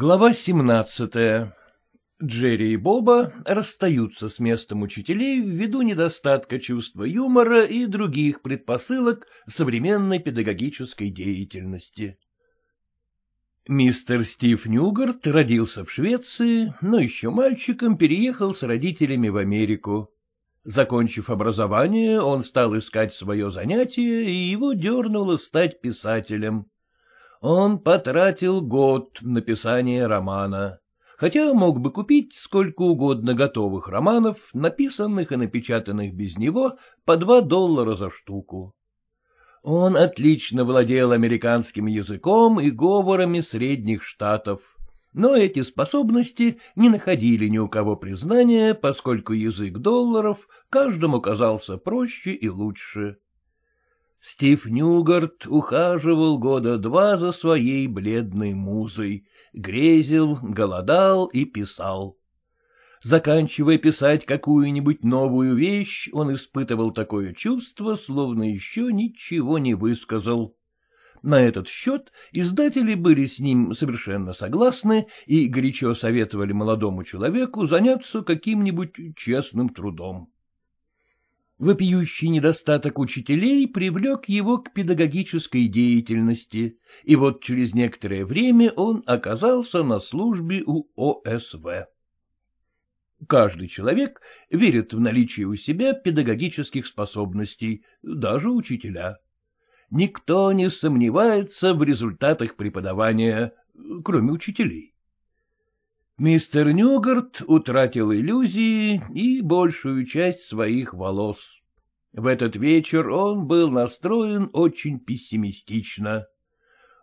Глава семнадцатая. Джерри и Боба расстаются с местом учителей ввиду недостатка чувства юмора и других предпосылок современной педагогической деятельности. Мистер Стив Ньюгарт родился в Швеции, но еще мальчиком переехал с родителями в Америку. Закончив образование, он стал искать свое занятие, и его дернуло стать писателем. Он потратил год на написание романа хотя мог бы купить сколько угодно готовых романов, написанных и напечатанных без него, по два доллара за штуку. Он отлично владел американским языком и говорами средних штатов, но эти способности не находили ни у кого признания, поскольку язык долларов каждому казался проще и лучше. Стив Ньюгарт ухаживал года два за своей бледной музой, грезил, голодал и писал. Заканчивая писать какую-нибудь новую вещь, он испытывал такое чувство, словно еще ничего не высказал. На этот счет издатели были с ним совершенно согласны и горячо советовали молодому человеку заняться каким-нибудь честным трудом. Вопиющий недостаток учителей привлек его к педагогической деятельности, и вот через некоторое время он оказался на службе у ОСВ. Каждый человек верит в наличие у себя педагогических способностей, даже учителя. Никто не сомневается в результатах преподавания, кроме учителей. Мистер Нюгарт утратил иллюзии и большую часть своих волос. В этот вечер он был настроен очень пессимистично.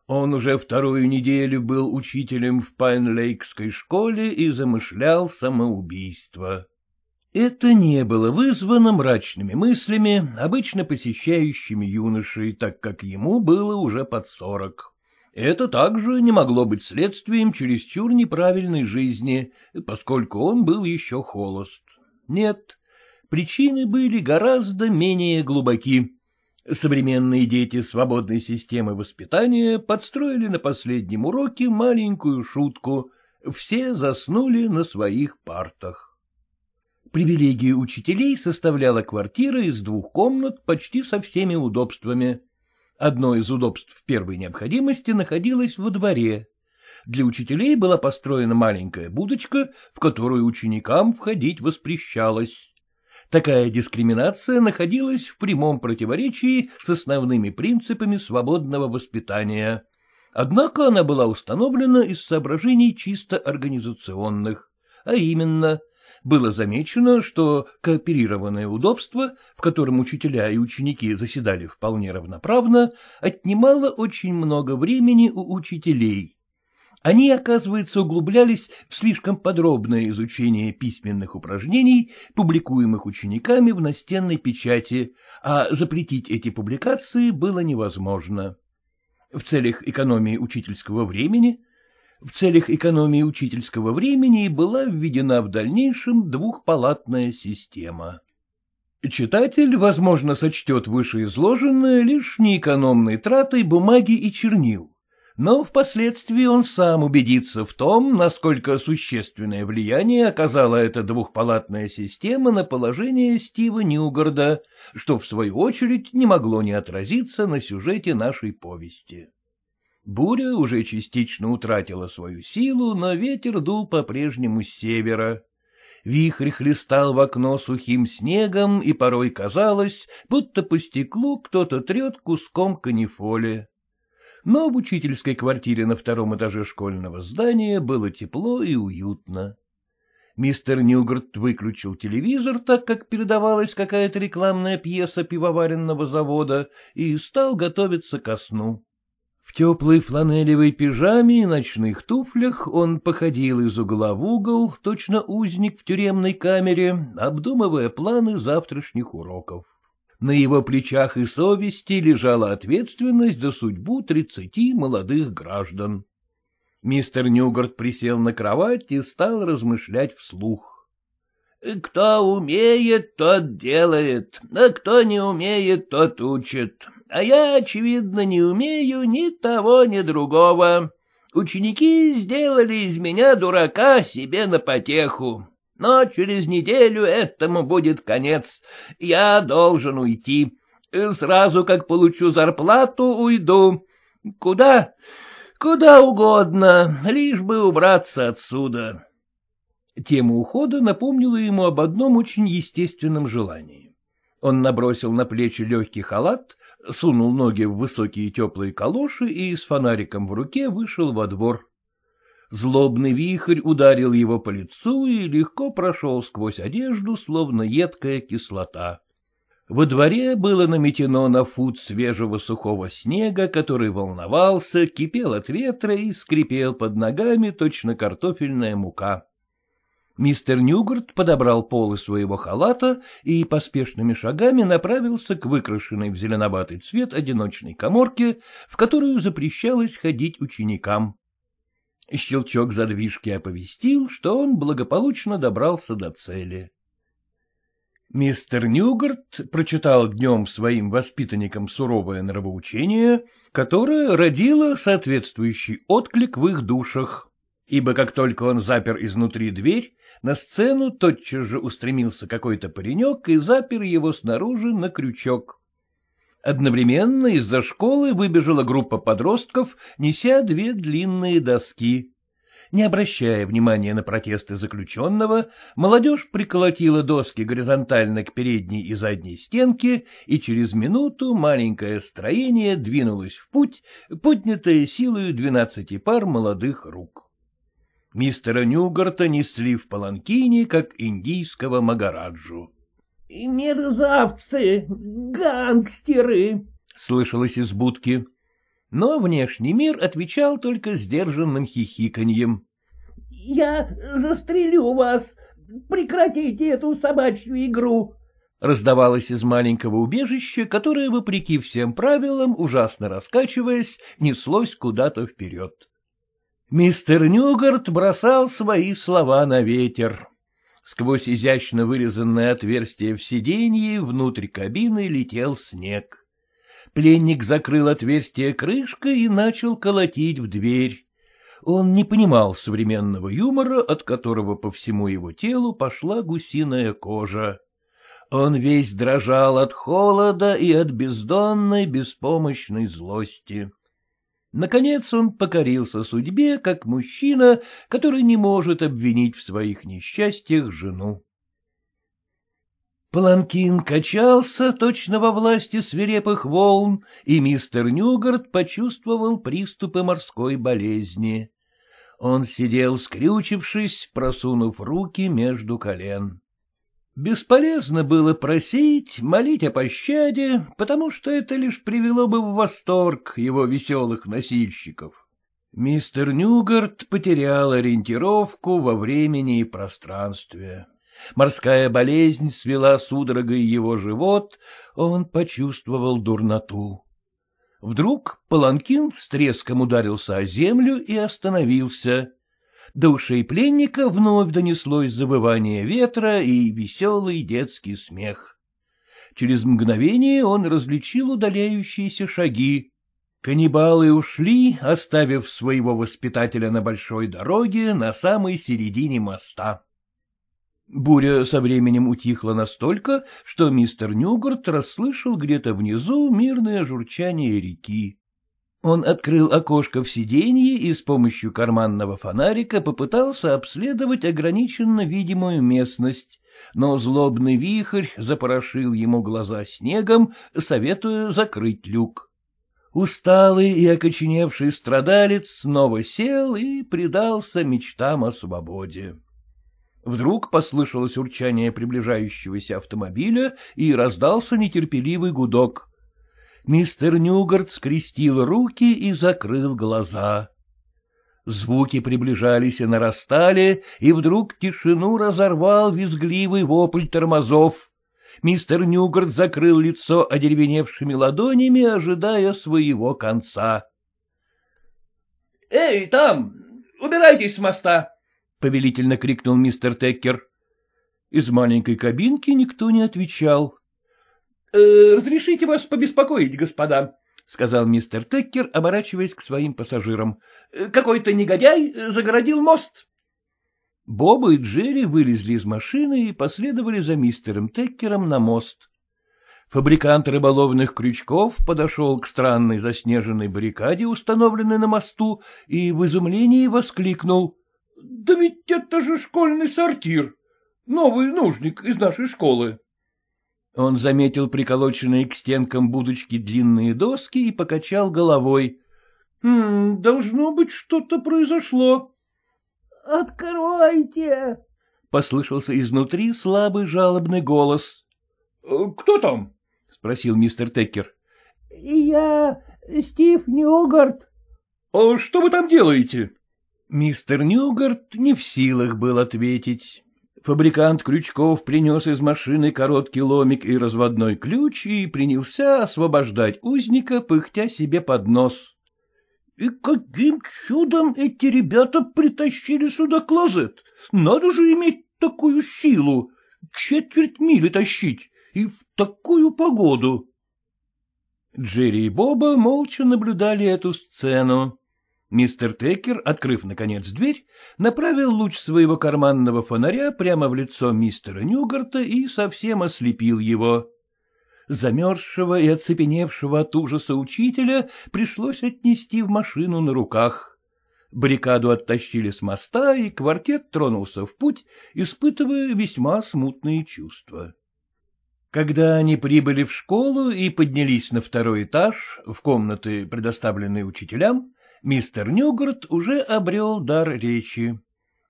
Он уже вторую неделю был учителем в Пайнлейкской школе и замышлял самоубийство. Это не было вызвано мрачными мыслями, обычно посещающими юношей, так как ему было уже под сорок. Это также не могло быть следствием чересчур неправильной жизни, поскольку он был еще холост. Нет, причины были гораздо менее глубоки. Современные дети свободной системы воспитания подстроили на последнем уроке маленькую шутку. Все заснули на своих партах. Привилегия учителей составляла квартира из двух комнат почти со всеми удобствами. Одно из удобств первой необходимости находилось во дворе. Для учителей была построена маленькая будочка, в которую ученикам входить воспрещалось. Такая дискриминация находилась в прямом противоречии с основными принципами свободного воспитания. Однако она была установлена из соображений чисто организационных, а именно – было замечено, что кооперированное удобство, в котором учителя и ученики заседали вполне равноправно, отнимало очень много времени у учителей. Они, оказывается, углублялись в слишком подробное изучение письменных упражнений, публикуемых учениками в настенной печати, а запретить эти публикации было невозможно. В целях экономии учительского времени в целях экономии учительского времени была введена в дальнейшем двухпалатная система. Читатель, возможно, сочтет вышеизложенное лишь неэкономной тратой бумаги и чернил, но впоследствии он сам убедится в том, насколько существенное влияние оказала эта двухпалатная система на положение Стива Ньюгарда, что, в свою очередь, не могло не отразиться на сюжете нашей повести. Буря уже частично утратила свою силу, но ветер дул по-прежнему с севера. Вихрь хлестал в окно сухим снегом, и порой казалось, будто по стеклу кто-то трет куском канифоли. Но в учительской квартире на втором этаже школьного здания было тепло и уютно. Мистер Ньюгарт выключил телевизор, так как передавалась какая-то рекламная пьеса пивоваренного завода, и стал готовиться ко сну. В теплой фланелевой пижаме и ночных туфлях он походил из угла в угол, точно узник в тюремной камере, обдумывая планы завтрашних уроков. На его плечах и совести лежала ответственность за судьбу тридцати молодых граждан. Мистер Нюгарт присел на кровать и стал размышлять вслух. — Кто умеет, тот делает, а кто не умеет, тот учит а я, очевидно, не умею ни того, ни другого. Ученики сделали из меня дурака себе на потеху. Но через неделю этому будет конец. Я должен уйти. Сразу как получу зарплату, уйду. Куда? Куда угодно, лишь бы убраться отсюда. Тема ухода напомнила ему об одном очень естественном желании. Он набросил на плечи легкий халат, сунул ноги в высокие теплые калоши и с фонариком в руке вышел во двор. Злобный вихрь ударил его по лицу и легко прошел сквозь одежду, словно едкая кислота. Во дворе было наметено на фут свежего сухого снега, который волновался, кипел от ветра и скрипел под ногами точно картофельная мука. Мистер Нюгарт подобрал полы своего халата и поспешными шагами направился к выкрашенной в зеленоватый цвет одиночной коморке, в которую запрещалось ходить ученикам. Щелчок задвижки оповестил, что он благополучно добрался до цели. Мистер Ньюгарт прочитал днем своим воспитанникам суровое нравоучение, которое родило соответствующий отклик в их душах, ибо как только он запер изнутри дверь, на сцену тотчас же устремился какой-то паренек и запер его снаружи на крючок. Одновременно из-за школы выбежала группа подростков, неся две длинные доски. Не обращая внимания на протесты заключенного, молодежь приколотила доски горизонтально к передней и задней стенке, и через минуту маленькое строение двинулось в путь, поднятое силою двенадцати пар молодых рук. Мистера Нюгарта несли в паланкине, как индийского Магараджу. — Мерзавцы, гангстеры! — слышалось из будки. Но внешний мир отвечал только сдержанным хихиканьем. — Я застрелю вас! Прекратите эту собачью игру! раздавалось из маленького убежища, которое, вопреки всем правилам, ужасно раскачиваясь, неслось куда-то вперед. Мистер Нюгарт бросал свои слова на ветер. Сквозь изящно вырезанное отверстие в сиденье внутрь кабины летел снег. Пленник закрыл отверстие крышкой и начал колотить в дверь. Он не понимал современного юмора, от которого по всему его телу пошла гусиная кожа. Он весь дрожал от холода и от бездонной беспомощной злости. Наконец он покорился судьбе, как мужчина, который не может обвинить в своих несчастьях жену. Паланкин качался точно во власти свирепых волн, и мистер Нюгарт почувствовал приступы морской болезни. Он сидел скрючившись, просунув руки между колен. Бесполезно было просить, молить о пощаде, потому что это лишь привело бы в восторг его веселых носильщиков. Мистер Нюгарт потерял ориентировку во времени и пространстве. Морская болезнь свела судорогой его живот, он почувствовал дурноту. Вдруг паланкин с треском ударился о землю и остановился. До ушей пленника вновь донеслось забывание ветра и веселый детский смех. Через мгновение он различил удаляющиеся шаги. Каннибалы ушли, оставив своего воспитателя на большой дороге на самой середине моста. Буря со временем утихла настолько, что мистер Нюгарт расслышал где-то внизу мирное журчание реки. Он открыл окошко в сиденье и с помощью карманного фонарика попытался обследовать ограниченно видимую местность, но злобный вихрь запорошил ему глаза снегом, советуя закрыть люк. Усталый и окоченевший страдалец снова сел и предался мечтам о свободе. Вдруг послышалось урчание приближающегося автомобиля и раздался нетерпеливый гудок. Мистер Нюгарт скрестил руки и закрыл глаза. Звуки приближались и нарастали, и вдруг тишину разорвал визгливый вопль тормозов. Мистер Нюгарт закрыл лицо одеревеневшими ладонями, ожидая своего конца. — Эй, там! Убирайтесь с моста! — повелительно крикнул мистер Теккер. Из маленькой кабинки никто не отвечал. Э, разрешите вас побеспокоить, господа, —— сказал мистер Теккер, оборачиваясь к своим пассажирам. — Какой-то негодяй загородил мост. Боба и Джерри вылезли из машины и последовали за мистером Теккером на мост. Фабрикант рыболовных крючков подошел к странной заснеженной баррикаде, установленной на мосту, и в изумлении воскликнул. — Да ведь это же школьный сортир! Новый нужник из нашей школы! Он заметил приколоченные к стенкам будочки длинные доски и покачал головой. «Хм, — Должно быть, что-то произошло. — Откройте! — послышался изнутри слабый жалобный голос. «Э, — Кто там? — спросил мистер Теккер. — Я Стив Ньюгарт. — А что вы там делаете? Мистер Ньюгарт не в силах был ответить. Фабрикант Крючков принес из машины короткий ломик и разводной ключ и принялся освобождать узника, пыхтя себе под нос. — И каким чудом эти ребята притащили сюда клозет? Надо же иметь такую силу! Четверть мили тащить, и в такую погоду! Джерри и Боба молча наблюдали эту сцену. Мистер Текер, открыв, наконец, дверь, направил луч своего карманного фонаря прямо в лицо мистера Нюгарта и совсем ослепил его. Замерзшего и оцепеневшего от ужаса учителя пришлось отнести в машину на руках. Баррикаду оттащили с моста, и квартет тронулся в путь, испытывая весьма смутные чувства. Когда они прибыли в школу и поднялись на второй этаж, в комнаты, предоставленные учителям, мистер Нюгарт уже обрел дар речи.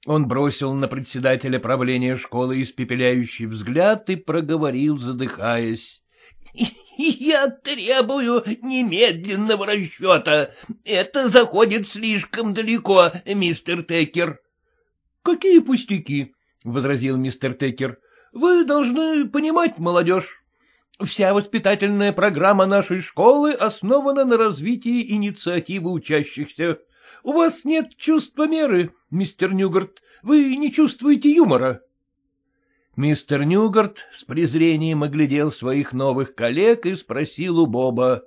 Он бросил на председателя правления школы испепеляющий взгляд и проговорил, задыхаясь. — Я требую немедленного расчета. Это заходит слишком далеко, мистер Текер. — Какие пустяки? — возразил мистер Текер. — Вы должны понимать, молодежь. Вся воспитательная программа нашей школы основана на развитии инициативы учащихся. У вас нет чувства меры, мистер Нюгарт, вы не чувствуете юмора. Мистер Нюгарт с презрением оглядел своих новых коллег и спросил у Боба.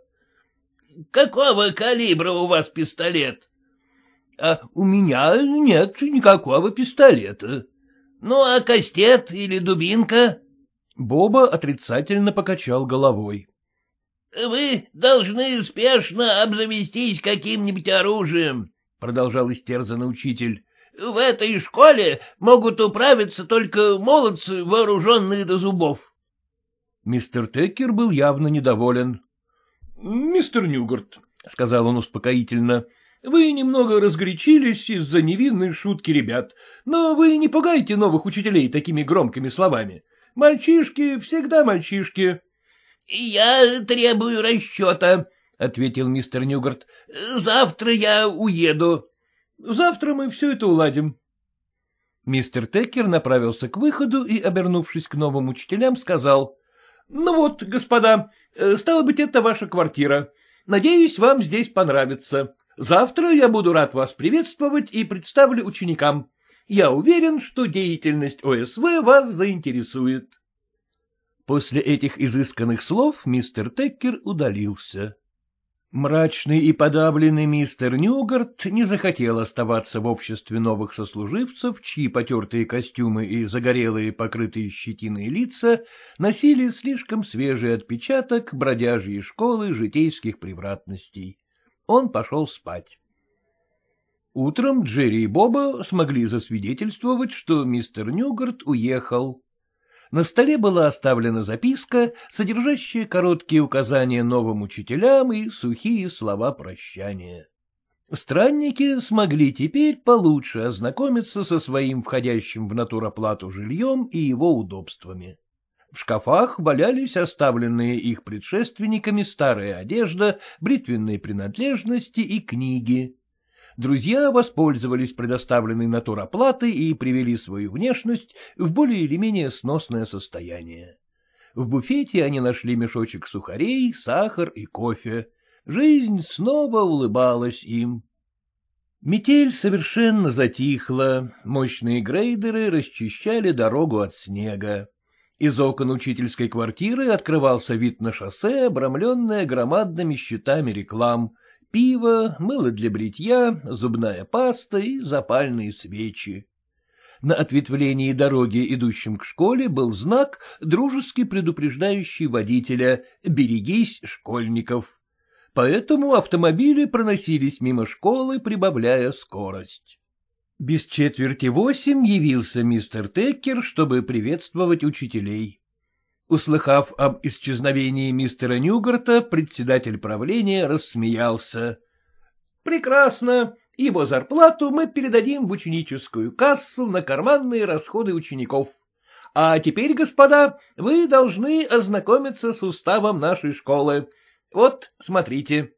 — Какого калибра у вас пистолет? — А у меня нет никакого пистолета. — Ну, а кастет или дубинка? Боба отрицательно покачал головой. — Вы должны спешно обзавестись каким-нибудь оружием, — продолжал истерзанный учитель. — В этой школе могут управиться только молодцы, вооруженные до зубов. Мистер Теккер был явно недоволен. — Мистер Нюгарт, — сказал он успокоительно, — вы немного разгорячились из-за невинной шутки ребят, но вы не пугайте новых учителей такими громкими словами. Мальчишки всегда мальчишки. — Я требую расчета, — ответил мистер Нюгарт. — Завтра я уеду. — Завтра мы все это уладим. Мистер Текер направился к выходу и, обернувшись к новым учителям, сказал. — Ну вот, господа, э, стало быть, это ваша квартира. Надеюсь, вам здесь понравится. Завтра я буду рад вас приветствовать и представлю ученикам. Я уверен, что деятельность ОСВ вас заинтересует. После этих изысканных слов мистер Теккер удалился. Мрачный и подавленный мистер Ньюгарт не захотел оставаться в обществе новых сослуживцев, чьи потертые костюмы и загорелые, покрытые щетиной лица носили слишком свежий отпечаток бродяжьей школы житейских превратностей. Он пошел спать. Утром Джерри и Боба смогли засвидетельствовать, что мистер Ньюгарт уехал. На столе была оставлена записка, содержащая короткие указания новым учителям и сухие слова прощания. Странники смогли теперь получше ознакомиться со своим входящим в натуроплату жильем и его удобствами. В шкафах валялись оставленные их предшественниками старая одежда, бритвенные принадлежности и книги друзья воспользовались предоставленной натуроплатой и привели свою внешность в более или менее сносное состояние. В буфете они нашли мешочек сухарей, сахар и кофе. Жизнь снова улыбалась им. Метель совершенно затихла, мощные грейдеры расчищали дорогу от снега. Из окон учительской квартиры открывался вид на шоссе, обрамленное громадными щитами реклам, пиво, мыло для бритья, зубная паста и запальные свечи. На ответвлении дороги, идущем к школе, был знак, дружески предупреждающий водителя «Берегись школьников». Поэтому автомобили проносились мимо школы, прибавляя скорость. Без четверти восемь явился мистер Теккер, чтобы приветствовать учителей. Услыхав об исчезновении мистера Нюгарта, председатель правления рассмеялся. — Прекрасно. Его зарплату мы передадим в ученическую кассу на карманные расходы учеников. А теперь, господа, вы должны ознакомиться с уставом нашей школы. Вот, смотрите.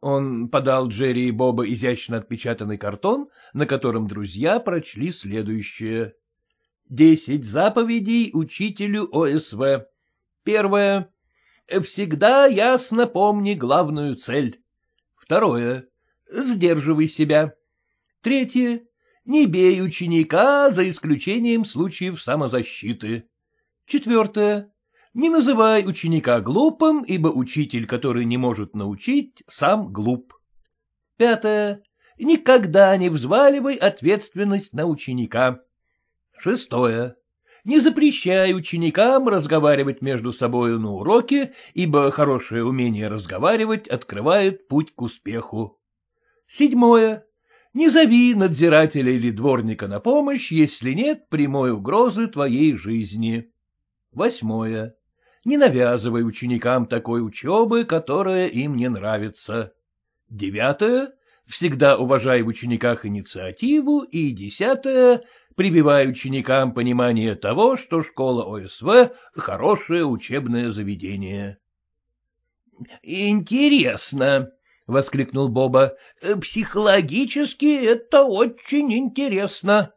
Он подал Джерри и Боба изящно отпечатанный картон, на котором друзья прочли следующее. Десять заповедей учителю ОСВ. Первое. Всегда ясно помни главную цель. Второе. Сдерживай себя. Третье. Не бей ученика, за исключением случаев самозащиты. Четвертое. Не называй ученика глупым, ибо учитель, который не может научить, сам глуп. Пятое. Никогда не взваливай ответственность на ученика. Шестое. Не запрещай ученикам разговаривать между собою на уроке, ибо хорошее умение разговаривать открывает путь к успеху. Седьмое. Не зови надзирателя или дворника на помощь, если нет прямой угрозы твоей жизни. Восьмое. Не навязывай ученикам такой учебы, которая им не нравится. Девятое. Всегда уважай в учениках инициативу. И десятое. Прививай ученикам понимание того, что школа ОСВ — хорошее учебное заведение. — Интересно, — воскликнул Боба. — Психологически это очень интересно.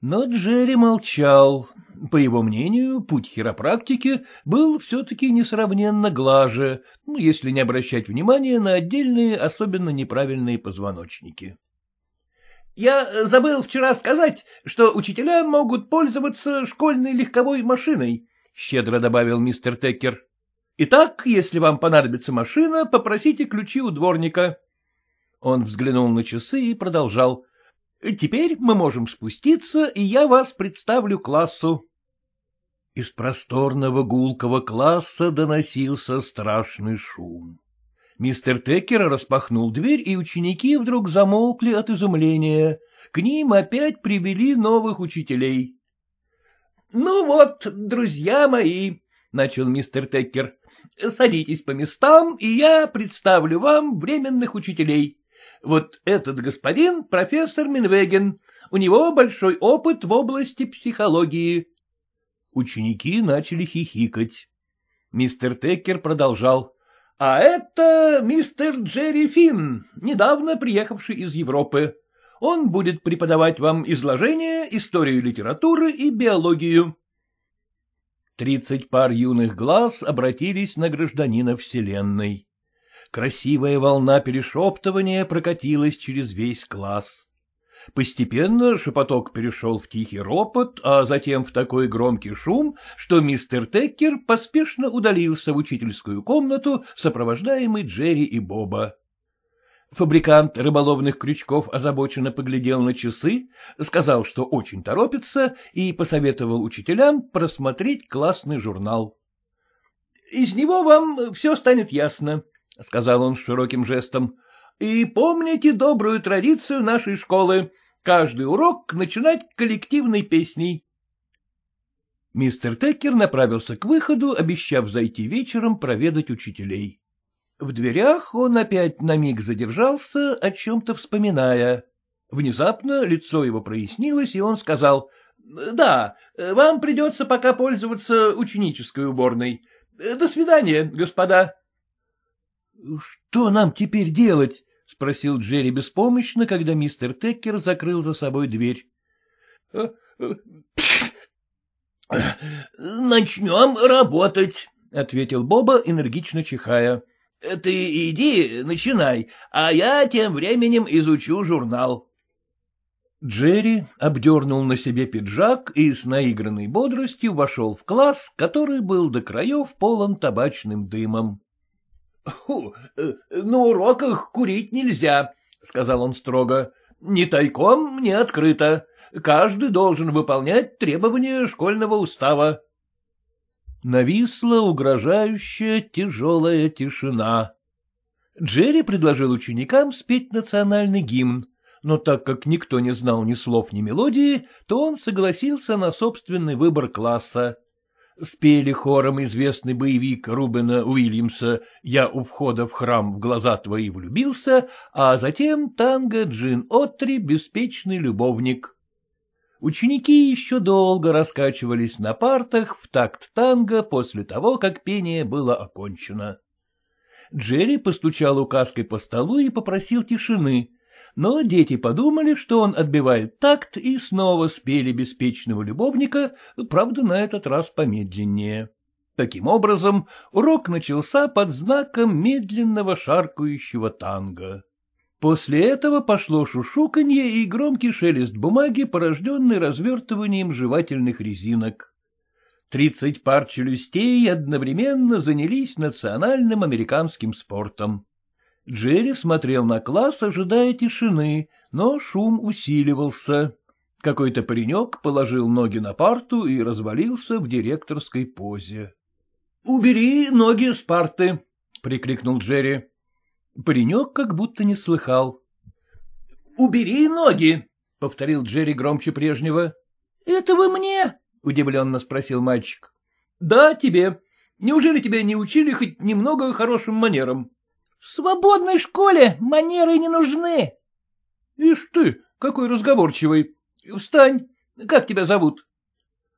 Но Джерри молчал. По его мнению, путь хиропрактики был все-таки несравненно глаже, ну, если не обращать внимания на отдельные, особенно неправильные позвоночники. Я забыл вчера сказать, что учителя могут пользоваться школьной легковой машиной, — щедро добавил мистер Теккер. — Итак, если вам понадобится машина, попросите ключи у дворника. Он взглянул на часы и продолжал. — Теперь мы можем спуститься, и я вас представлю классу. Из просторного гулкого класса доносился страшный шум. Мистер Теккер распахнул дверь, и ученики вдруг замолкли от изумления. К ним опять привели новых учителей. — Ну вот, друзья мои, — начал мистер Теккер, — садитесь по местам, и я представлю вам временных учителей. Вот этот господин — профессор Минвеген. У него большой опыт в области психологии. Ученики начали хихикать. Мистер Теккер продолжал. А это мистер Джерри Финн, недавно приехавший из Европы. Он будет преподавать вам изложение, историю литературы и биологию. Тридцать пар юных глаз обратились на гражданина Вселенной. Красивая волна перешептывания прокатилась через весь класс. Постепенно шепоток перешел в тихий ропот, а затем в такой громкий шум, что мистер Теккер поспешно удалился в учительскую комнату, сопровождаемый Джерри и Боба. Фабрикант рыболовных крючков озабоченно поглядел на часы, сказал, что очень торопится, и посоветовал учителям просмотреть классный журнал. — Из него вам все станет ясно, — сказал он с широким жестом. И помните добрую традицию нашей школы — каждый урок начинать коллективной песней. Мистер Теккер направился к выходу, обещав зайти вечером проведать учителей. В дверях он опять на миг задержался, о чем-то вспоминая. Внезапно лицо его прояснилось, и он сказал, — Да, вам придется пока пользоваться ученической уборной. До свидания, господа. — Что нам теперь делать? — спросил Джерри беспомощно, когда мистер Теккер закрыл за собой дверь. — Начнем работать, — ответил Боба, энергично чихая. — Ты иди, начинай, а я тем временем изучу журнал. Джерри обдернул на себе пиджак и с наигранной бодростью вошел в класс, который был до краев полон табачным дымом. — На уроках курить нельзя, — сказал он строго. — Ни тайком, ни открыто. Каждый должен выполнять требования школьного устава. Нависла угрожающая тяжелая тишина. Джерри предложил ученикам спеть национальный гимн, но так как никто не знал ни слов, ни мелодии, то он согласился на собственный выбор класса. Спели хором известный боевик Рубена Уильямса «Я у входа в храм в глаза твои влюбился», а затем танго Джин Оттри «Беспечный любовник». Ученики еще долго раскачивались на партах в такт танго после того, как пение было окончено. Джерри постучал указкой по столу и попросил тишины, но дети подумали, что он отбивает такт, и снова спели беспечного любовника, правда, на этот раз помедленнее. Таким образом, урок начался под знаком медленного шаркающего танго. После этого пошло шушуканье и громкий шелест бумаги, порожденный развертыванием жевательных резинок. Тридцать пар челюстей одновременно занялись национальным американским спортом. Джерри смотрел на класс, ожидая тишины, но шум усиливался. Какой-то паренек положил ноги на парту и развалился в директорской позе. — Убери ноги с парты! — прикрикнул Джерри. Паренек как будто не слыхал. — Убери ноги! — повторил Джерри громче прежнего. — Это вы мне? — удивленно спросил мальчик. — Да, тебе. Неужели тебя не учили хоть немного хорошим манерам? — В свободной школе манеры не нужны. — Ишь ты, какой разговорчивый. Встань. Как тебя зовут?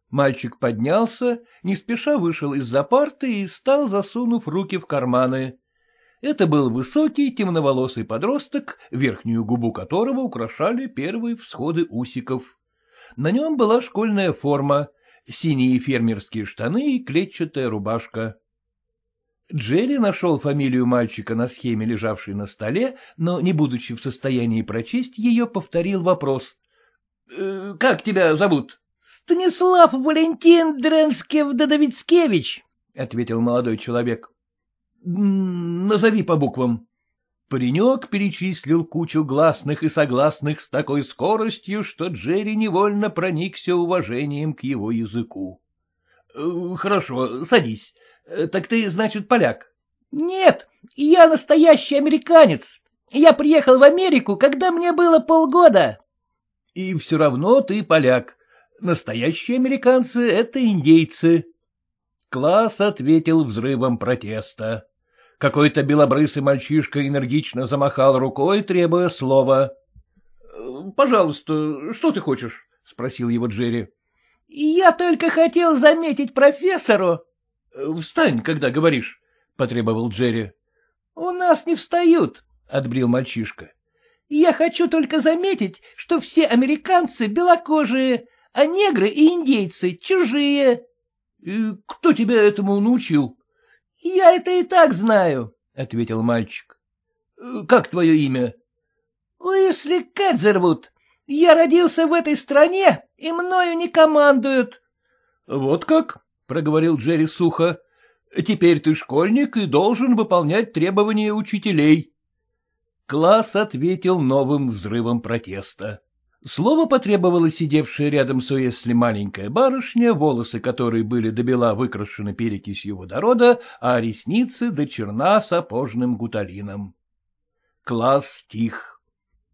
Мальчик поднялся, не спеша вышел из-за парты и стал, засунув руки в карманы. Это был высокий темноволосый подросток, верхнюю губу которого украшали первые всходы усиков. На нем была школьная форма, синие фермерские штаны и клетчатая рубашка. Джерри нашел фамилию мальчика на схеме, лежавшей на столе, но, не будучи в состоянии прочесть ее, повторил вопрос. «Э, — Как тебя зовут? — Станислав Валентин Дренскев-Додовицкевич, — ответил молодой человек. Назови по буквам. Паренек перечислил кучу гласных и согласных с такой скоростью, что Джерри невольно проникся уважением к его языку. «Э, — Хорошо, садись. Э, так ты, значит, поляк? — Нет, я настоящий американец. Я приехал в Америку, когда мне было полгода. — И все равно ты поляк. Настоящие американцы — это индейцы. Класс ответил взрывом протеста. Какой-то белобрысый мальчишка энергично замахал рукой, требуя слова. — Пожалуйста, что ты хочешь? — спросил его Джерри. — Я только хотел заметить профессору. — Встань, когда говоришь, — потребовал Джерри. — У нас не встают, — отбрил мальчишка. — Я хочу только заметить, что все американцы белокожие, а негры и индейцы чужие. — Кто тебя этому научил? — Я это и так знаю, — ответил мальчик. — Как твое имя? — Уисли Кэдзервуд. Я родился в этой стране, и мною не командуют. — Вот как? — проговорил Джерри сухо. — Теперь ты школьник и должен выполнять требования учителей. Класс ответил новым взрывом протеста. Слово потребовала сидевшая рядом с Уэсли маленькая барышня, волосы которой были до бела выкрашены перекисью водорода, а ресницы до черна сапожным гуталином. Класс стих.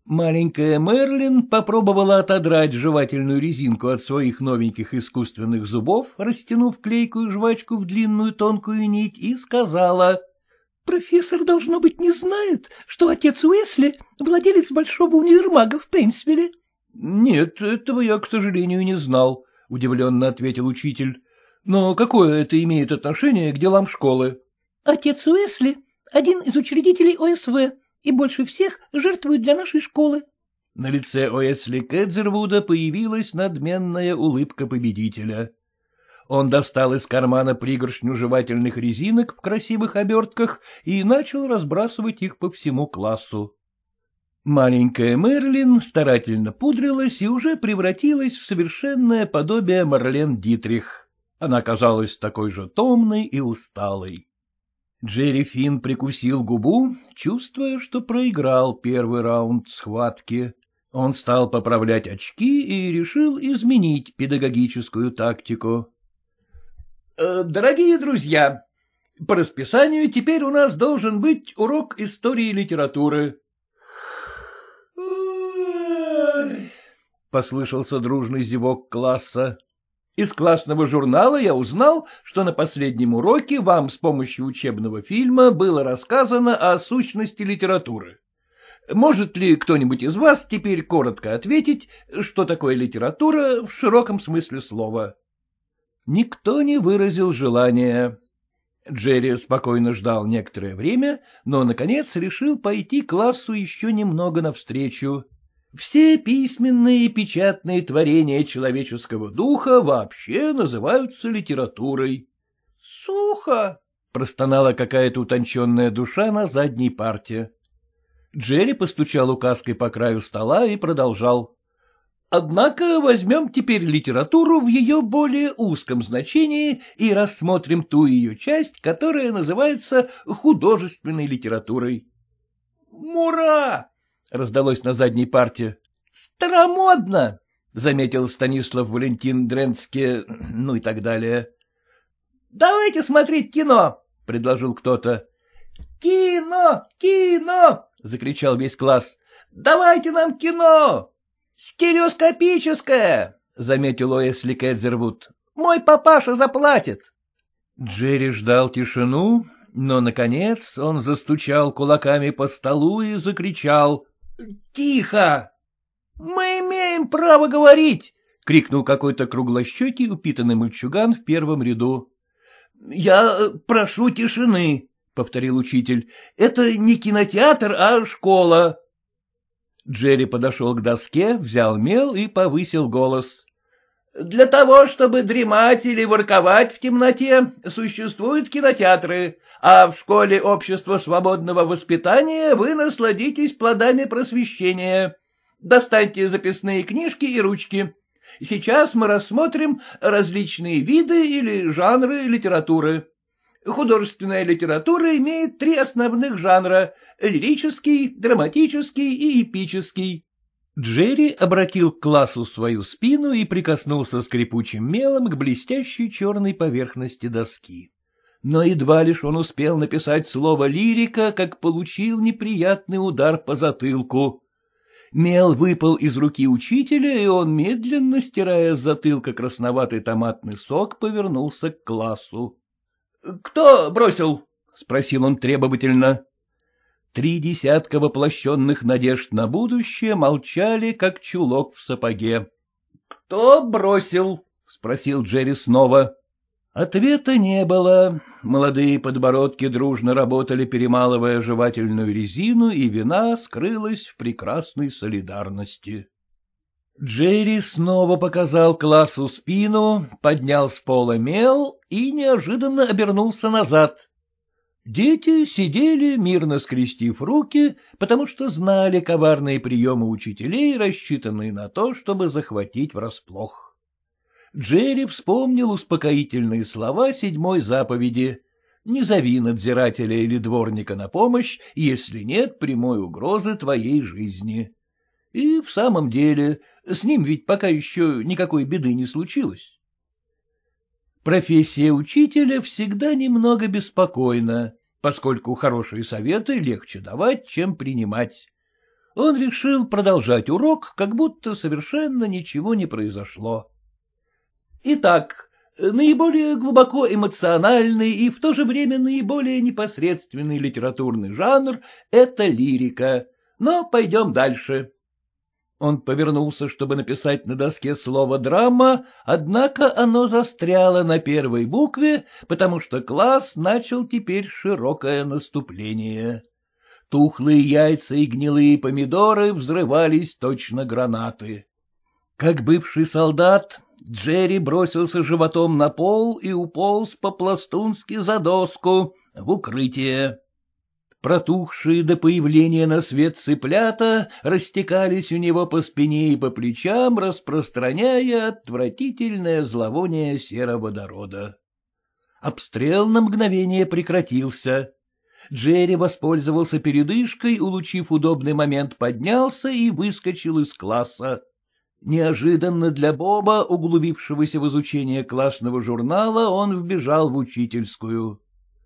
Маленькая Мерлин попробовала отодрать жевательную резинку от своих новеньких искусственных зубов, растянув клейкую жвачку в длинную тонкую нить, и сказала... — Профессор, должно быть, не знает, что отец Уэсли — владелец большого универмага в Пейнсвилле. — Нет, этого я, к сожалению, не знал, — удивленно ответил учитель. — Но какое это имеет отношение к делам школы? — Отец Уэсли — один из учредителей ОСВ и больше всех жертвует для нашей школы. На лице Уэсли Кэдзервуда появилась надменная улыбка победителя. Он достал из кармана пригоршню жевательных резинок в красивых обертках и начал разбрасывать их по всему классу. Маленькая Мерлин старательно пудрилась и уже превратилась в совершенное подобие Марлен Дитрих. Она казалась такой же томной и усталой. Джерри Финн прикусил губу, чувствуя, что проиграл первый раунд схватки. Он стал поправлять очки и решил изменить педагогическую тактику. «Э, «Дорогие друзья, по расписанию теперь у нас должен быть урок истории и литературы». Послышался дружный зевок класса. Из классного журнала я узнал, что на последнем уроке вам с помощью учебного фильма было рассказано о сущности литературы. Может ли кто-нибудь из вас теперь коротко ответить, что такое литература в широком смысле слова? Никто не выразил желания. Джерри спокойно ждал некоторое время, но, наконец, решил пойти классу еще немного навстречу. Все письменные и печатные творения человеческого духа вообще называются литературой. — Сухо! — простонала какая-то утонченная душа на задней парте. Джерри постучал указкой по краю стола и продолжал. Однако возьмем теперь литературу в ее более узком значении и рассмотрим ту ее часть, которая называется художественной литературой. «Мура!» Раздалось на задней парте. — Старомодно! — заметил Станислав Валентин Дренцке, ну и так далее. — Давайте смотреть кино! — предложил кто-то. — Кино! Кино! — закричал весь класс. — Давайте нам кино! — Стереоскопическое! — заметил Уэсли Кэдзервуд. — Мой папаша заплатит. Джерри ждал тишину, но, наконец, он застучал кулаками по столу и закричал. — Тихо! Мы имеем право говорить! — крикнул какой-то круглощекий упитанный мальчуган в первом ряду. — Я прошу тишины, — повторил учитель. — Это не кинотеатр, а школа. Джерри подошел к доске, взял мел и повысил голос. — Для того, чтобы дремать или ворковать в темноте, существуют кинотеатры, а в школе общества свободного воспитания вы насладитесь плодами просвещения. Достаньте записные книжки и ручки. Сейчас мы рассмотрим различные виды или жанры литературы. Художественная литература имеет три основных жанра — лирический, драматический и эпический. Джерри обратил к классу свою спину и прикоснулся скрипучим мелом к блестящей черной поверхности доски но едва лишь он успел написать слово «лирика», как получил неприятный удар по затылку. Мел выпал из руки учителя, и он, медленно стирая с затылка красноватый томатный сок, повернулся к классу. — Кто бросил? — спросил он требовательно. Три десятка воплощенных надежд на будущее молчали, как чулок в сапоге. — Кто бросил? — спросил Джерри снова. Ответа не было. Молодые подбородки дружно работали, перемалывая жевательную резину, и вина скрылась в прекрасной солидарности. Джерри снова показал классу спину, поднял с пола мел и неожиданно обернулся назад. Дети сидели, мирно скрестив руки, потому что знали коварные приемы учителей, рассчитанные на то, чтобы захватить врасплох. Джерри вспомнил успокоительные слова седьмой заповеди. «Не зови надзирателя или дворника на помощь, если нет прямой угрозы твоей жизни». И в самом деле, с ним ведь пока еще никакой беды не случилось. Профессия учителя всегда немного беспокойна, поскольку хорошие советы легче давать, чем принимать. Он решил продолжать урок, как будто совершенно ничего не произошло. Итак, наиболее глубоко эмоциональный и в то же время наиболее непосредственный литературный жанр — это лирика. Но пойдем дальше. Он повернулся, чтобы написать на доске слово «драма», однако оно застряло на первой букве, потому что класс начал теперь широкое наступление. Тухлые яйца и гнилые помидоры взрывались точно гранаты. Как бывший солдат, Джерри бросился животом на пол и уполз по-пластунски за доску в укрытие. Протухшие до появления на свет цыплята растекались у него по спине и по плечам, распространяя отвратительное зловоние сероводорода. Обстрел на мгновение прекратился. Джерри воспользовался передышкой, улучив удобный момент, поднялся и выскочил из класса. Неожиданно для Боба, углубившегося в изучение классного журнала, он вбежал в учительскую.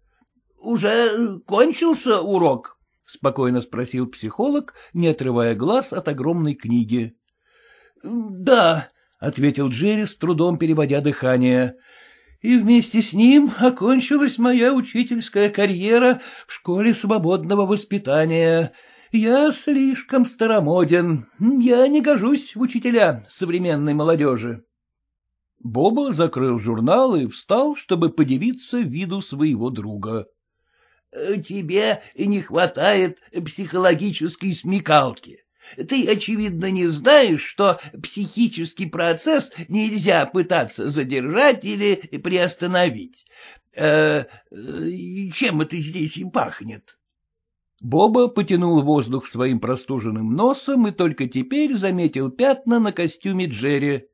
— Уже кончился урок? — спокойно спросил психолог, не отрывая глаз от огромной книги. — Да, — ответил Джерри, с трудом переводя дыхание. — И вместе с ним окончилась моя учительская карьера в школе свободного воспитания. Я слишком старомоден. Я не гожусь в учителя современной молодежи. Боба закрыл журнал и встал, чтобы подивиться виду своего друга. — Тебе не хватает психологической смекалки. Ты, очевидно, не знаешь, что психический процесс нельзя пытаться задержать или приостановить. Э, -э чем это здесь и пахнет? Боба потянул воздух своим простуженным носом и только теперь заметил пятна на костюме Джерри.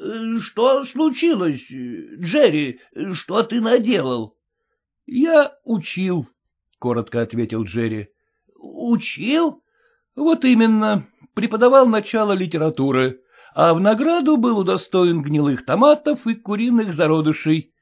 «Э, — Что случилось, Джерри? Что ты наделал? — Я учил, — коротко ответил Джерри. — Учил? — Вот именно. Преподавал начало литературы, а в награду был удостоен гнилых томатов и куриных зародышей.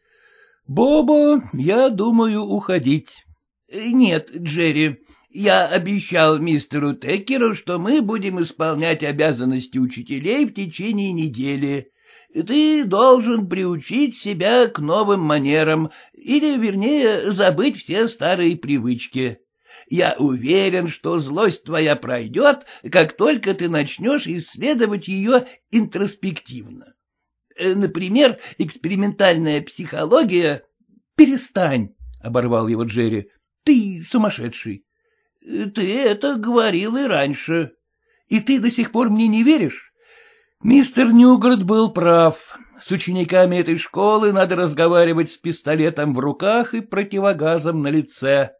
Бобо, я думаю уходить. Э, — Нет, Джерри, я обещал мистеру Текеру, что мы будем исполнять обязанности учителей в течение недели. Ты должен приучить себя к новым манерам, или, вернее, забыть все старые привычки. Я уверен, что злость твоя пройдет, как только ты начнешь исследовать ее интроспективно. Э, например, экспериментальная психология... — Перестань, — оборвал его Джерри. Ты сумасшедший. Ты это говорил и раньше. И ты до сих пор мне не веришь? Мистер Ньюгард был прав. С учениками этой школы надо разговаривать с пистолетом в руках и противогазом на лице.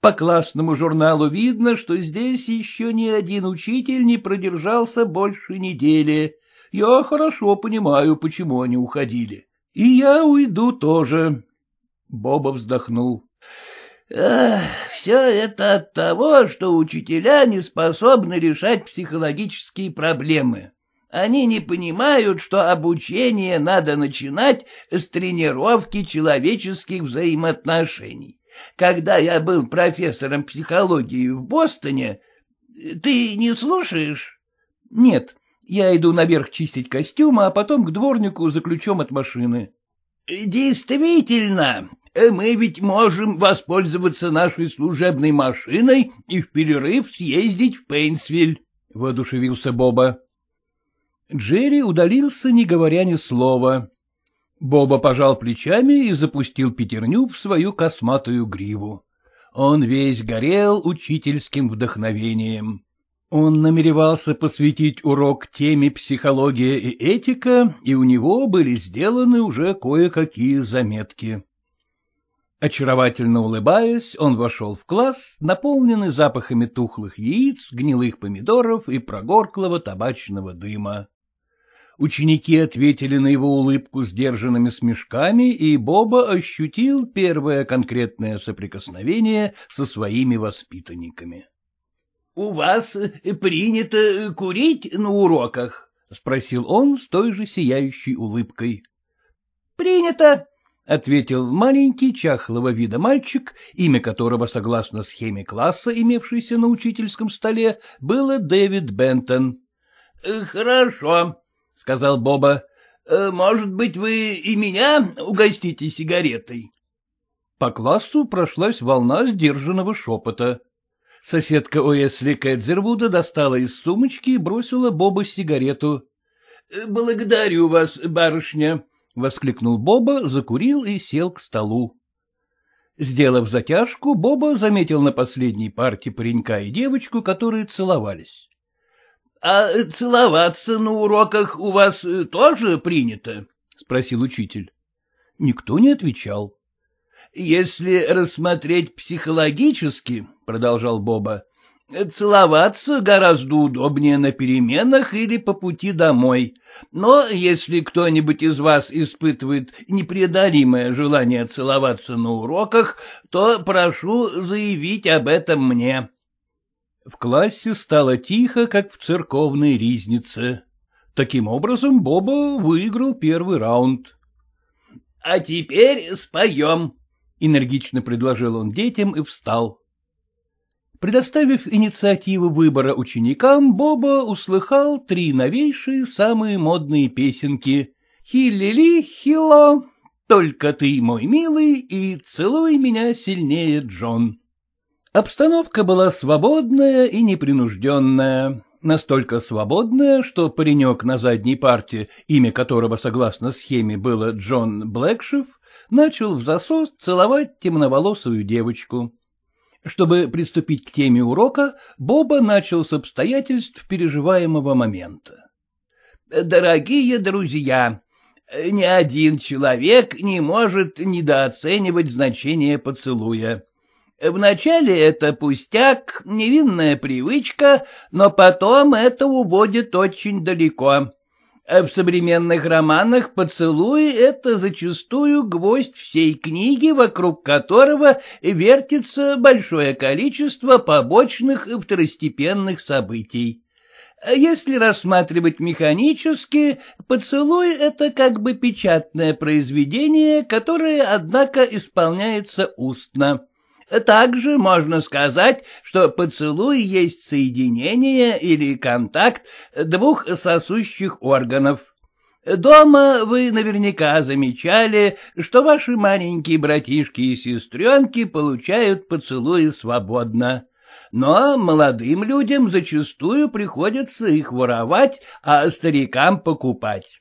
По классному журналу видно, что здесь еще ни один учитель не продержался больше недели. Я хорошо понимаю, почему они уходили. И я уйду тоже. Боба вздохнул. Все это от того, что учителя не способны решать психологические проблемы. Они не понимают, что обучение надо начинать с тренировки человеческих взаимоотношений. Когда я был профессором психологии в Бостоне, ты не слушаешь? Нет, я иду наверх чистить костюм, а потом к дворнику за ключом от машины. Действительно, мы ведь можем воспользоваться нашей служебной машиной и в перерыв съездить в Пейнсвиль, — воодушевился Боба. Джерри удалился, не говоря ни слова. Боба пожал плечами и запустил пятерню в свою косматую гриву. Он весь горел учительским вдохновением. Он намеревался посвятить урок теме психология и этика, и у него были сделаны уже кое-какие заметки. Очаровательно улыбаясь, он вошел в класс, наполненный запахами тухлых яиц, гнилых помидоров и прогорклого табачного дыма. Ученики ответили на его улыбку сдержанными смешками, и Боба ощутил первое конкретное соприкосновение со своими воспитанниками. — У вас принято курить на уроках? — спросил он с той же сияющей улыбкой. — Принято, — ответил маленький чахлого вида мальчик, имя которого, согласно схеме класса, имевшейся на учительском столе, было Дэвид Бентон. «Э, — Хорошо, — сказал Боба. «Э, — Может быть, вы и меня угостите сигаретой? По классу прошлась волна сдержанного шепота. Соседка Уэсли Кэдзервуда достала из сумочки и бросила Боба сигарету. «Э, — Благодарю вас, барышня, — воскликнул Боба, закурил и сел к столу. Сделав затяжку, Боба заметил на последней парте паренька и девочку, которые целовались. — А целоваться на уроках у вас тоже принято? — спросил учитель. Никто не отвечал. — Если рассмотреть психологически, продолжал Боба. Целоваться гораздо удобнее на переменах или по пути домой. Но если кто-нибудь из вас испытывает непреодолимое желание целоваться на уроках, то прошу заявить об этом мне. В классе стало тихо, как в церковной ризнице. Таким образом, Боба выиграл первый раунд. — А теперь споем, — энергично предложил он детям и встал. Предоставив инициативу выбора ученикам, Боба услыхал три новейшие самые модные песенки «Хилли-ли, хило», «Только ты, мой милый» и «Целуй меня сильнее, Джон». Обстановка была свободная и непринужденная, настолько свободная, что паренек на задней парте, имя которого, согласно схеме, было Джон Блэкшиф, начал в засос целовать темноволосую девочку. Чтобы приступить к теме урока, Боба начал с обстоятельств переживаемого момента. «Дорогие друзья, ни один человек не может недооценивать значение поцелуя. Вначале это пустяк, невинная привычка, но потом это уводит очень далеко. В современных романах поцелуй — это зачастую гвоздь всей книги, вокруг которого вертится большое количество побочных и второстепенных событий. Если рассматривать механически, поцелуй — это как бы печатное произведение, которое, однако, исполняется устно. Также можно сказать, что поцелуй есть соединение или контакт двух сосущих органов. Дома вы наверняка замечали, что ваши маленькие братишки и сестренки получают поцелуи свободно. Но молодым людям зачастую приходится их воровать, а старикам покупать.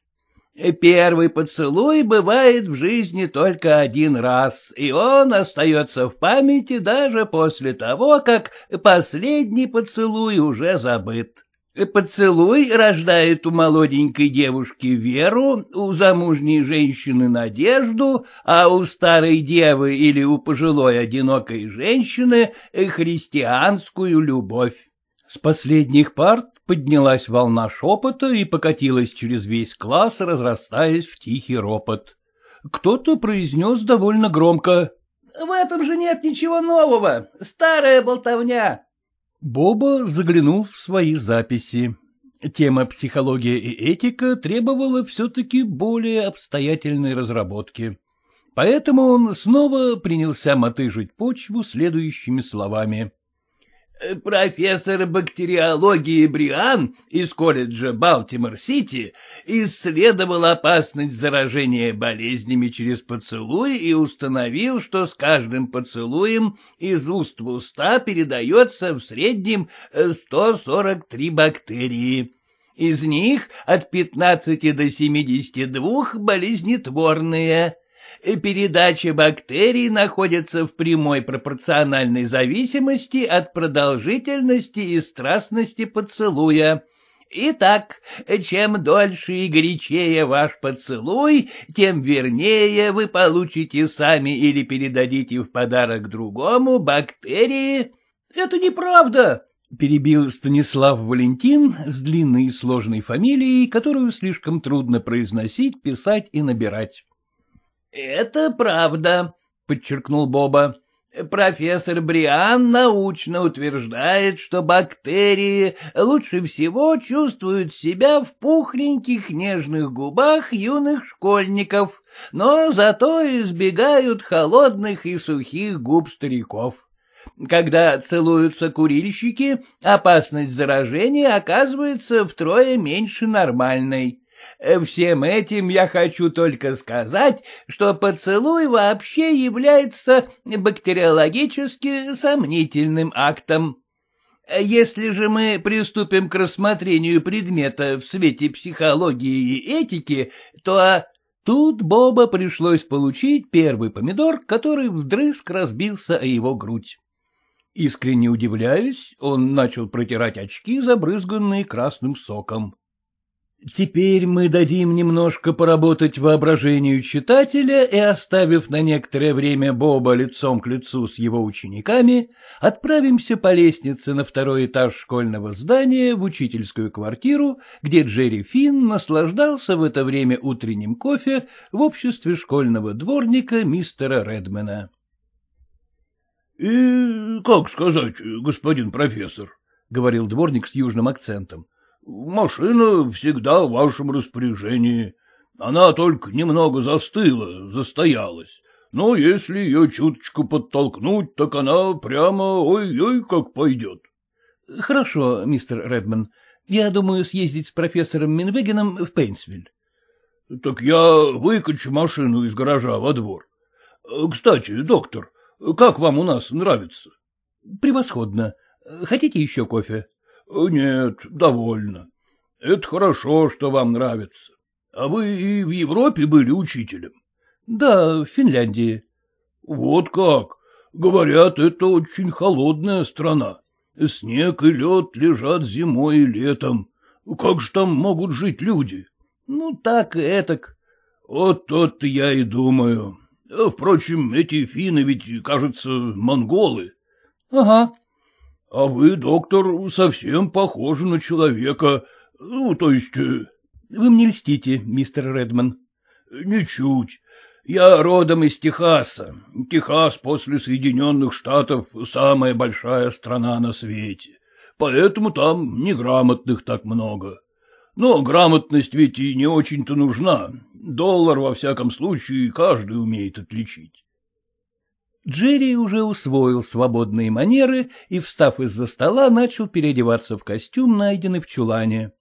Первый поцелуй бывает в жизни только один раз, и он остается в памяти даже после того, как последний поцелуй уже забыт. Поцелуй рождает у молоденькой девушки веру, у замужней женщины надежду, а у старой девы или у пожилой одинокой женщины христианскую любовь. С последних парт поднялась волна шепота и покатилась через весь класс, разрастаясь в тихий ропот. Кто-то произнес довольно громко. — В этом же нет ничего нового. Старая болтовня. Боба заглянул в свои записи. Тема «Психология и этика» требовала все-таки более обстоятельной разработки. Поэтому он снова принялся мотыжить почву следующими словами. Профессор бактериологии Бриан из колледжа Балтимор-Сити исследовал опасность заражения болезнями через поцелуй и установил, что с каждым поцелуем из уст в уста передается в среднем 143 бактерии. Из них от 15 до 72 болезнетворные – передача бактерий находится в прямой пропорциональной зависимости от продолжительности и страстности поцелуя. Итак, чем дольше и горячее ваш поцелуй, тем вернее вы получите сами или передадите в подарок другому бактерии. Это неправда, — перебил Станислав Валентин с длинной и сложной фамилией, которую слишком трудно произносить, писать и набирать. Это правда, подчеркнул Боба. Профессор Бриан научно утверждает, что бактерии лучше всего чувствуют себя в пухленьких нежных губах юных школьников, но зато избегают холодных и сухих губ стариков. Когда целуются курильщики, опасность заражения оказывается втрое меньше нормальной. Э, всем этим я хочу только сказать, что поцелуй вообще является бактериологически сомнительным актом. Если же мы приступим к рассмотрению предмета в свете психологии и этики, то тут Боба пришлось получить первый помидор, который вдрызг разбился о его грудь. Искренне удивляясь, он начал протирать очки, забрызганные красным соком. Теперь мы дадим немножко поработать воображению читателя и, оставив на некоторое время Боба лицом к лицу с его учениками, отправимся по лестнице на второй этаж школьного здания в учительскую квартиру, где Джерри Финн наслаждался в это время утренним кофе в обществе школьного дворника мистера Редмена. — И как сказать, господин профессор? — говорил дворник с южным акцентом. — Машина всегда в вашем распоряжении. Она только немного застыла, застоялась. Но если ее чуточку подтолкнуть, так она прямо ой-ой как пойдет. — Хорошо, мистер Редман. Я думаю съездить с профессором Минвегеном в Пейнсвиль. — Так я выкачу машину из гаража во двор. Кстати, доктор, как вам у нас нравится? — Превосходно. Хотите еще кофе? — Нет, довольно. Это хорошо, что вам нравится. А вы и в Европе были учителем? — Да, в Финляндии. — Вот как. Говорят, это очень холодная страна. Снег и лед лежат зимой и летом. Как же там могут жить люди? — Ну, так и этак. — Вот тот-то я и думаю. Впрочем, эти финны ведь, кажется, монголы. — Ага, а вы, доктор, совсем похожи на человека, ну, то есть... Э, вы мне льстите, мистер Редман. Ничуть. Я родом из Техаса. Техас после Соединенных Штатов самая большая страна на свете. Поэтому там неграмотных так много. Но грамотность ведь и не очень-то нужна. Доллар, во всяком случае, каждый умеет отличить. Джерри уже усвоил свободные манеры и, встав из-за стола, начал переодеваться в костюм, найденный в чулане.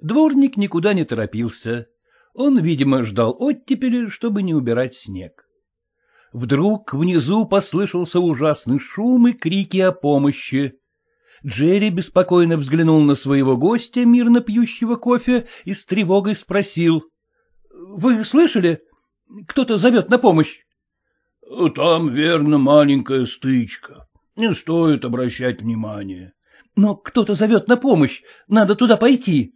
Дворник никуда не торопился. Он, видимо, ждал оттепели, чтобы не убирать снег. Вдруг внизу послышался ужасный шум и крики о помощи. Джерри беспокойно взглянул на своего гостя, мирно пьющего кофе, и с тревогой спросил. — Вы слышали? Кто-то зовет на помощь. — Там, верно, маленькая стычка. Не стоит обращать внимания. — Но кто-то зовет на помощь. Надо туда пойти.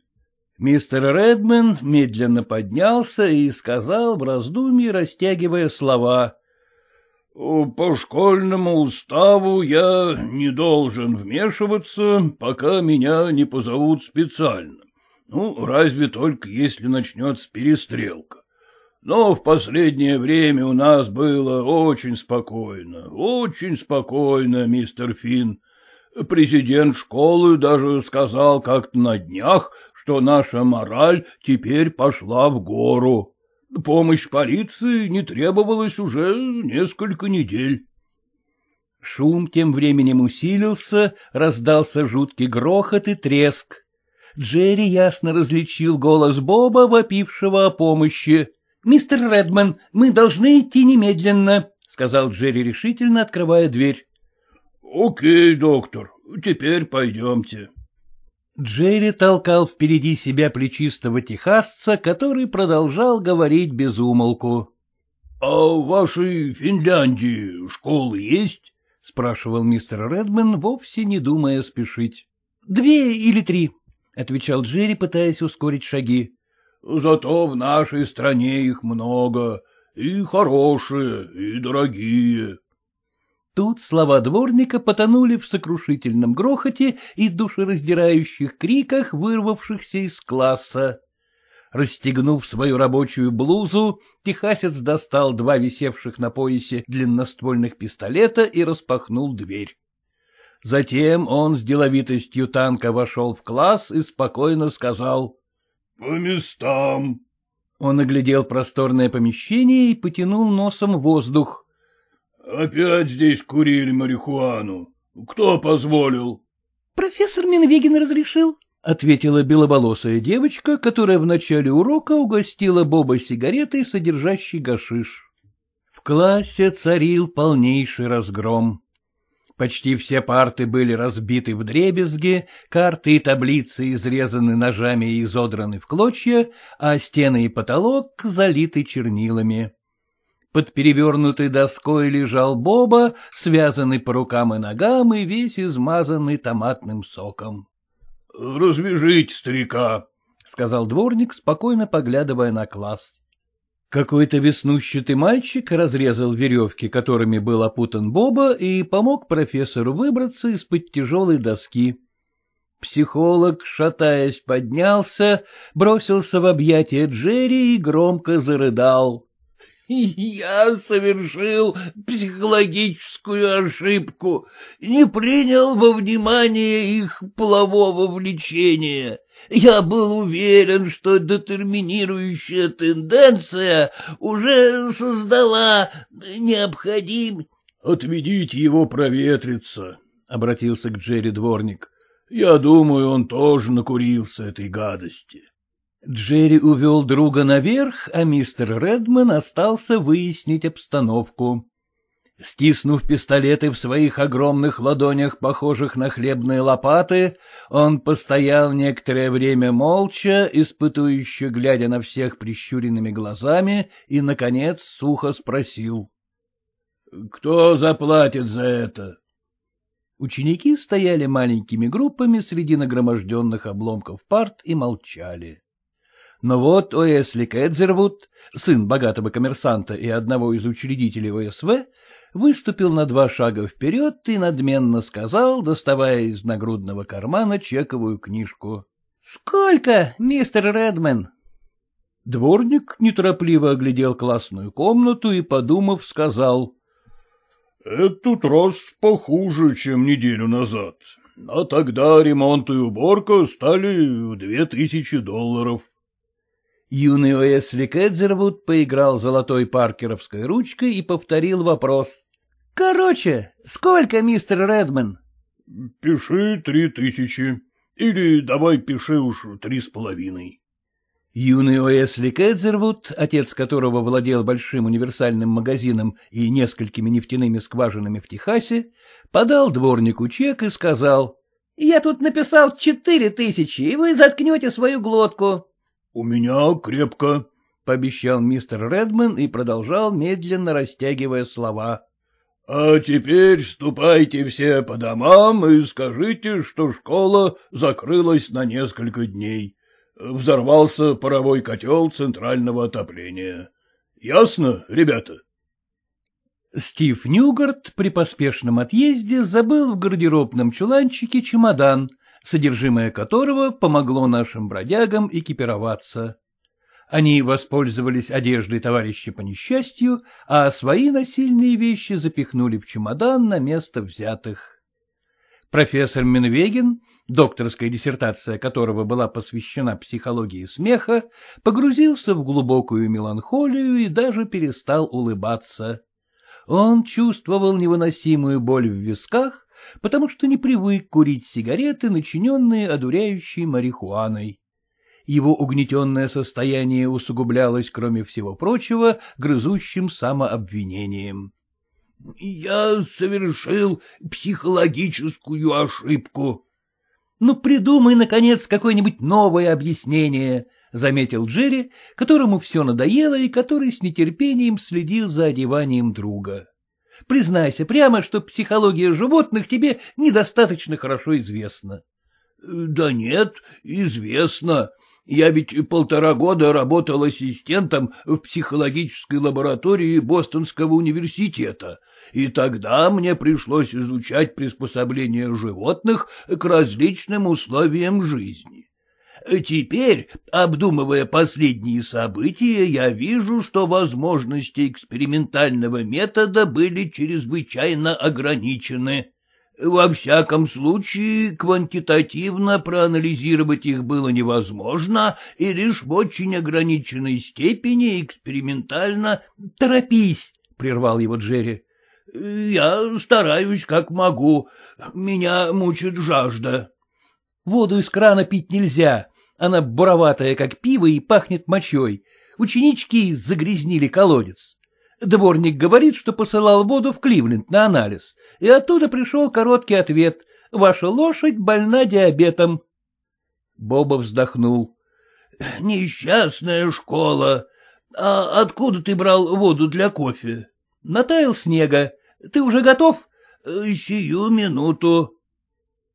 Мистер Редман медленно поднялся и сказал в раздумье, растягивая слова. — По школьному уставу я не должен вмешиваться, пока меня не позовут специально. Ну, разве только если начнется перестрелка. Но в последнее время у нас было очень спокойно, очень спокойно, мистер Финн. Президент школы даже сказал как-то на днях, что наша мораль теперь пошла в гору. Помощь полиции не требовалась уже несколько недель. Шум тем временем усилился, раздался жуткий грохот и треск. Джерри ясно различил голос Боба, вопившего о помощи. — Мистер Редман, мы должны идти немедленно, — сказал Джерри решительно, открывая дверь. — Окей, доктор, теперь пойдемте. Джерри толкал впереди себя плечистого техасца, который продолжал говорить без умолку. — А в вашей Финляндии школы есть? — спрашивал мистер Редман, вовсе не думая спешить. — Две или три, — отвечал Джерри, пытаясь ускорить шаги. Зато в нашей стране их много, и хорошие, и дорогие. Тут слова дворника потонули в сокрушительном грохоте и душераздирающих криках, вырвавшихся из класса. Расстегнув свою рабочую блузу, техасец достал два висевших на поясе длинноствольных пистолета и распахнул дверь. Затем он с деловитостью танка вошел в класс и спокойно сказал по местам. Он оглядел просторное помещение и потянул носом воздух. — Опять здесь курили марихуану. Кто позволил? — Профессор Минвегин разрешил, — ответила беловолосая девочка, которая в начале урока угостила Боба сигаретой, содержащей гашиш. В классе царил полнейший разгром. Почти все парты были разбиты в дребезги, карты и таблицы изрезаны ножами и изодраны в клочья, а стены и потолок залиты чернилами. Под перевернутой доской лежал Боба, связанный по рукам и ногам и весь измазанный томатным соком. — Развяжите старика, — сказал дворник, спокойно поглядывая на класс. Какой-то веснущатый мальчик разрезал веревки, которыми был опутан Боба, и помог профессору выбраться из-под тяжелой доски. Психолог, шатаясь, поднялся, бросился в объятия Джерри и громко зарыдал. Я совершил психологическую ошибку, не принял во внимание их полового влечения. Я был уверен, что детерминирующая тенденция уже создала необходим... — Отведите его проветриться, — обратился к Джерри дворник. — Я думаю, он тоже накурился этой гадости. Джерри увел друга наверх, а мистер Редман остался выяснить обстановку. Стиснув пистолеты в своих огромных ладонях, похожих на хлебные лопаты, он постоял некоторое время молча, испытывающе глядя на всех прищуренными глазами, и, наконец, сухо спросил. — Кто заплатит за это? Ученики стояли маленькими группами среди нагроможденных обломков парт и молчали. Но вот Оэсли Кэдзервуд, сын богатого коммерсанта и одного из учредителей ОСВ, выступил на два шага вперед и надменно сказал, доставая из нагрудного кармана чековую книжку. — Сколько, мистер Редман? Дворник неторопливо оглядел классную комнату и, подумав, сказал. — Этот раз похуже, чем неделю назад. А тогда ремонт и уборка стали две тысячи долларов. Юный Уэсли Кэдзервуд поиграл золотой паркеровской ручкой и повторил вопрос. — Короче, сколько, мистер Редман? — Пиши три тысячи. Или давай пиши уж три с половиной. Юный Уэсли Кэдзервуд, отец которого владел большим универсальным магазином и несколькими нефтяными скважинами в Техасе, подал дворнику чек и сказал. — Я тут написал четыре тысячи, и вы заткнете свою глотку. — У меня крепко, — пообещал мистер Редман и продолжал, медленно растягивая слова. — А теперь ступайте все по домам и скажите, что школа закрылась на несколько дней. Взорвался паровой котел центрального отопления. Ясно, ребята? Стив Ньюгарт при поспешном отъезде забыл в гардеробном чуланчике чемодан, содержимое которого помогло нашим бродягам экипироваться. Они воспользовались одеждой товарища по несчастью, а свои насильные вещи запихнули в чемодан на место взятых. Профессор Менвеген, докторская диссертация которого была посвящена психологии смеха, погрузился в глубокую меланхолию и даже перестал улыбаться. Он чувствовал невыносимую боль в висках потому что не привык курить сигареты, начиненные одуряющей марихуаной. Его угнетенное состояние усугублялось, кроме всего прочего, грызущим самообвинением. — Я совершил психологическую ошибку. — Ну, придумай, наконец, какое-нибудь новое объяснение, — заметил Джерри, которому все надоело и который с нетерпением следил за одеванием друга. Признайся прямо, что психология животных тебе недостаточно хорошо известна. — Да нет, известно. Я ведь полтора года работал ассистентом в психологической лаборатории Бостонского университета, и тогда мне пришлось изучать приспособление животных к различным условиям жизни. Теперь, обдумывая последние события, я вижу, что возможности экспериментального метода были чрезвычайно ограничены. Во всяком случае, квантитативно проанализировать их было невозможно, и лишь в очень ограниченной степени экспериментально... — Торопись, — прервал его Джерри. — Я стараюсь как могу. Меня мучит жажда. — Воду из крана пить нельзя. Она буроватая, как пиво, и пахнет мочой. Ученички загрязнили колодец. Дворник говорит, что посылал воду в Кливленд на анализ, и оттуда пришел короткий ответ. Ваша лошадь больна диабетом. Боба вздохнул. — Несчастная школа. А откуда ты брал воду для кофе? — Натаял снега. Ты уже готов? — Сию минуту.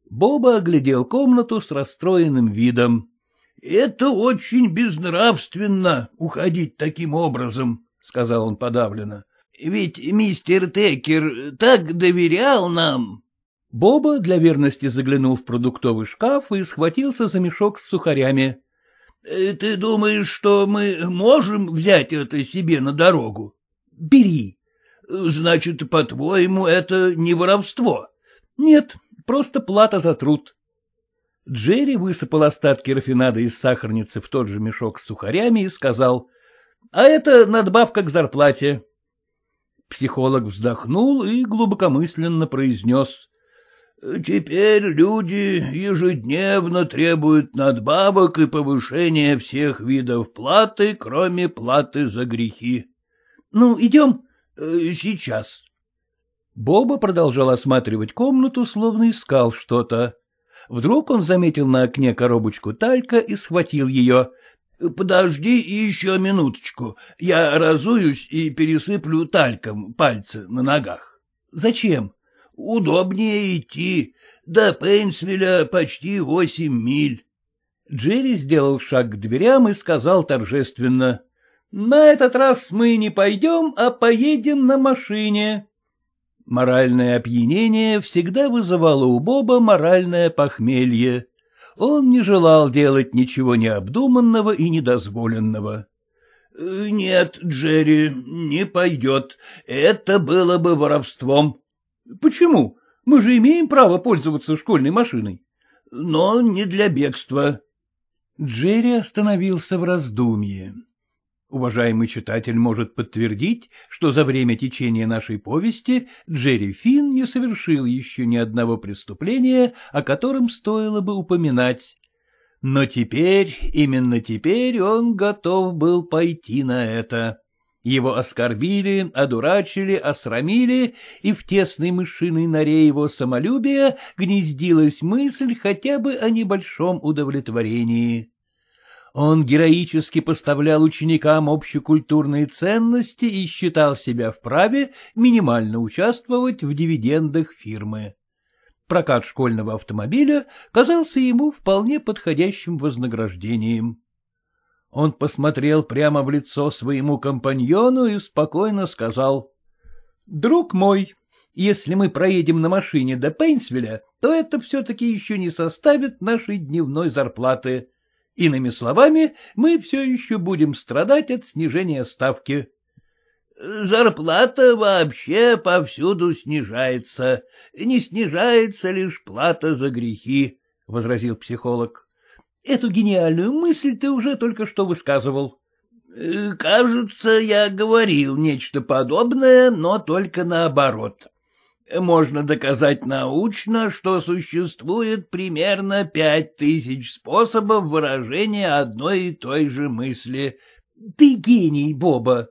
Боба оглядел комнату с расстроенным видом. — Это очень безнравственно уходить таким образом, — сказал он подавленно. — Ведь мистер Текер так доверял нам. Боба для верности заглянул в продуктовый шкаф и схватился за мешок с сухарями. Э, — Ты думаешь, что мы можем взять это себе на дорогу? — Бери. — Значит, по-твоему, это не воровство? — Нет, просто плата за труд. Джерри высыпал остатки рафинада из сахарницы в тот же мешок с сухарями и сказал, — А это надбавка к зарплате. Психолог вздохнул и глубокомысленно произнес, Теперь люди ежедневно требуют надбавок и повышения всех видов платы, кроме платы за грехи. — Ну, идем? Э, — Сейчас. Боба продолжал осматривать комнату, словно искал что-то. Вдруг он заметил на окне коробочку талька и схватил ее. — Подожди еще минуточку, я разуюсь и пересыплю тальком пальцы на ногах. — Зачем? Удобнее идти. До Пейнсвилля почти восемь миль. Джерри сделал шаг к дверям и сказал торжественно. — На этот раз мы не пойдем, а поедем на машине. Моральное опьянение всегда вызывало у Боба моральное похмелье. Он не желал делать ничего необдуманного и недозволенного. — Нет, Джерри, не пойдет. Это было бы воровством. — Почему? Мы же имеем право пользоваться школьной машиной. — Но не для бегства. Джерри остановился в раздумье. Уважаемый читатель может подтвердить, что за время течения нашей повести Джерри Финн не совершил еще ни одного преступления, о котором стоило бы упоминать. Но теперь, именно теперь он готов был пойти на это. Его оскорбили, одурачили, осрамили, и в тесной мышиной норе его самолюбия гнездилась мысль хотя бы о небольшом удовлетворении. Он героически поставлял ученикам общекультурные ценности и считал себя вправе минимально участвовать в дивидендах фирмы. Прокат школьного автомобиля казался ему вполне подходящим вознаграждением. Он посмотрел прямо в лицо своему компаньону и спокойно сказал. — Друг мой, если мы проедем на машине до Пейнсвилля, то это все-таки еще не составит нашей дневной зарплаты. Иными словами, мы все еще будем страдать от снижения ставки. — Зарплата вообще повсюду снижается. Не снижается лишь плата за грехи, — возразил психолог. Эту гениальную мысль ты уже только что высказывал. Э, — Кажется, я говорил нечто подобное, но только наоборот. Можно доказать научно, что существует примерно пять тысяч способов выражения одной и той же мысли. — Ты гений, Боба.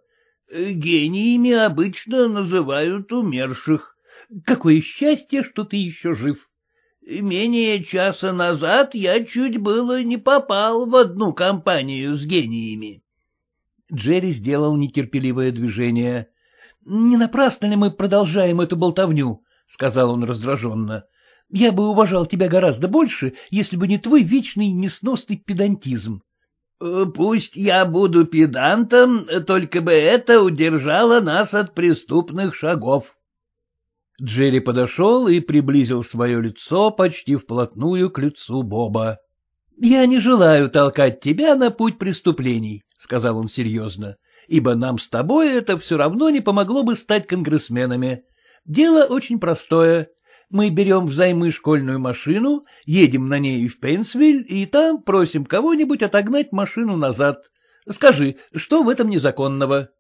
Э, — Гениями обычно называют умерших. — Какое счастье, что ты еще жив. Менее часа назад я чуть было не попал в одну компанию с гениями. Джерри сделал нетерпеливое движение. — Не напрасно ли мы продолжаем эту болтовню? — сказал он раздраженно. — Я бы уважал тебя гораздо больше, если бы не твой вечный несносный педантизм. Э, — Пусть я буду педантом, только бы это удержало нас от преступных шагов. Джерри подошел и приблизил свое лицо почти вплотную к лицу Боба. — Я не желаю толкать тебя на путь преступлений, — сказал он серьезно, — ибо нам с тобой это все равно не помогло бы стать конгрессменами. Дело очень простое. Мы берем взаймы школьную машину, едем на ней в Пенсвиль и там просим кого-нибудь отогнать машину назад. Скажи, что в этом незаконного?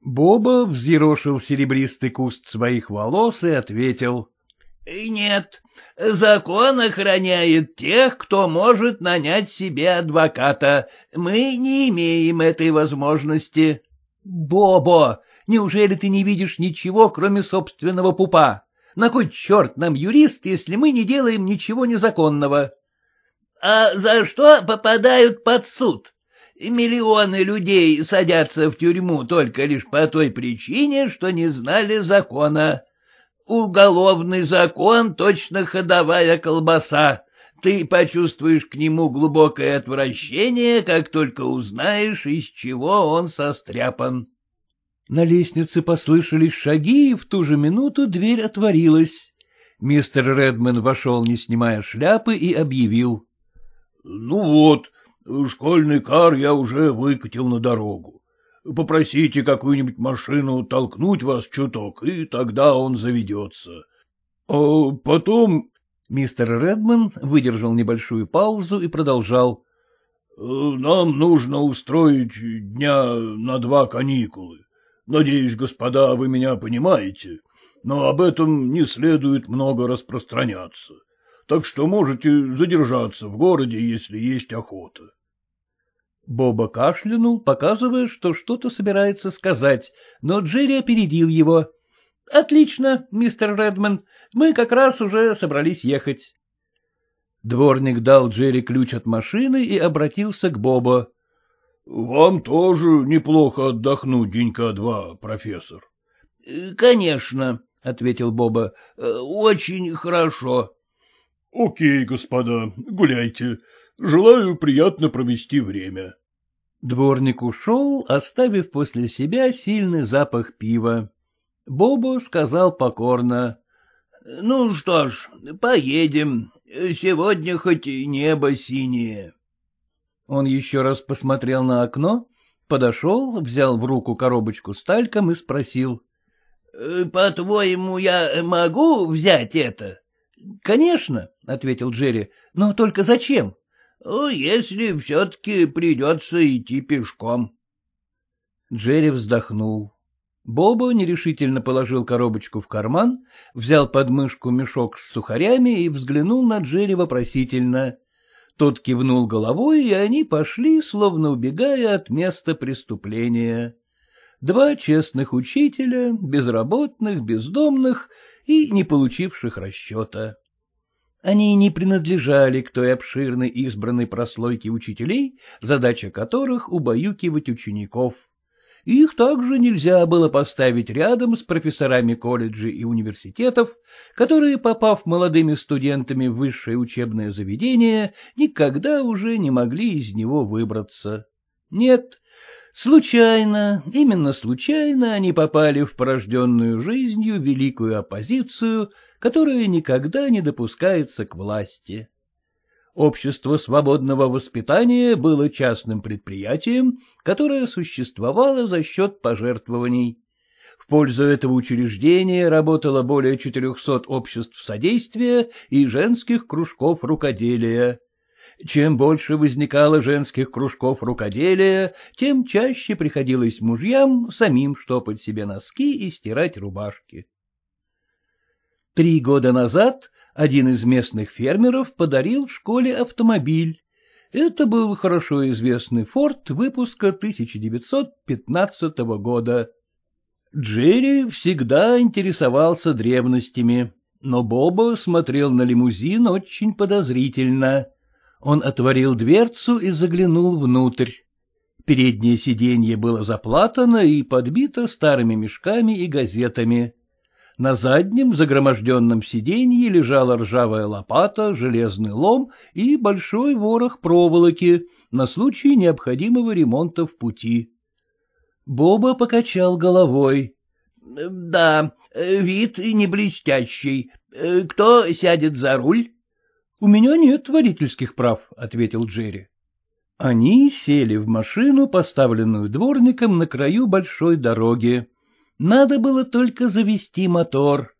Боба взъерошил серебристый куст своих волос и ответил. — Нет, закон охраняет тех, кто может нанять себе адвоката. Мы не имеем этой возможности. — Бобо, неужели ты не видишь ничего, кроме собственного пупа? На кой черт нам юрист, если мы не делаем ничего незаконного? — А за что попадают под суд? Миллионы людей садятся в тюрьму только лишь по той причине, что не знали закона. Уголовный закон — точно ходовая колбаса. Ты почувствуешь к нему глубокое отвращение, как только узнаешь, из чего он состряпан. На лестнице послышались шаги, и в ту же минуту дверь отворилась. Мистер Редман вошел, не снимая шляпы, и объявил. — Ну вот, школьный кар я уже выкатил на дорогу. Попросите какую-нибудь машину толкнуть вас чуток, и тогда он заведется. А потом... Мистер Редман выдержал небольшую паузу и продолжал. — Нам нужно устроить дня на два каникулы. Надеюсь, господа, вы меня понимаете, но об этом не следует много распространяться. Так что можете задержаться в городе, если есть охота. Боба кашлянул, показывая, что что-то собирается сказать, но Джерри опередил его. — Отлично, мистер Редман, мы как раз уже собрались ехать. Дворник дал Джерри ключ от машины и обратился к Боба. — Вам тоже неплохо отдохнуть денька два, профессор. — Конечно, — ответил Боба, — очень хорошо. — Окей, господа, гуляйте. Желаю приятно провести время. Дворник ушел, оставив после себя сильный запах пива. Бобо сказал покорно. — Ну что ж, поедем. Сегодня хоть и небо синее. Он еще раз посмотрел на окно, подошел, взял в руку коробочку с тальком и спросил. «Э, — По-твоему, я могу взять это? — Конечно, — ответил Джерри, — но только зачем? — Если все-таки придется идти пешком. Джерри вздохнул. Боба нерешительно положил коробочку в карман, взял под мышку мешок с сухарями и взглянул на Джерри вопросительно. Тот кивнул головой, и они пошли, словно убегая от места преступления. Два честных учителя, безработных, бездомных и не получивших расчета. Они не принадлежали к той обширной избранной прослойке учителей, задача которых — убаюкивать учеников. Их также нельзя было поставить рядом с профессорами колледжей и университетов, которые, попав молодыми студентами в высшее учебное заведение, никогда уже не могли из него выбраться. Нет, случайно, именно случайно они попали в порожденную жизнью великую оппозицию — которое никогда не допускается к власти. Общество свободного воспитания было частным предприятием, которое существовало за счет пожертвований. В пользу этого учреждения работало более 400 обществ содействия и женских кружков рукоделия. Чем больше возникало женских кружков рукоделия, тем чаще приходилось мужьям самим штопать себе носки и стирать рубашки. Три года назад один из местных фермеров подарил в школе автомобиль. Это был хорошо известный «Форд» выпуска 1915 года. Джерри всегда интересовался древностями, но Боба смотрел на лимузин очень подозрительно. Он отворил дверцу и заглянул внутрь. Переднее сиденье было заплатано и подбито старыми мешками и газетами. На заднем загроможденном сиденье лежала ржавая лопата, железный лом и большой ворох проволоки на случай необходимого ремонта в пути. Боба покачал головой. — Да, вид не блестящий. Кто сядет за руль? — У меня нет водительских прав, — ответил Джерри. Они сели в машину, поставленную дворником на краю большой дороги. Надо было только завести мотор.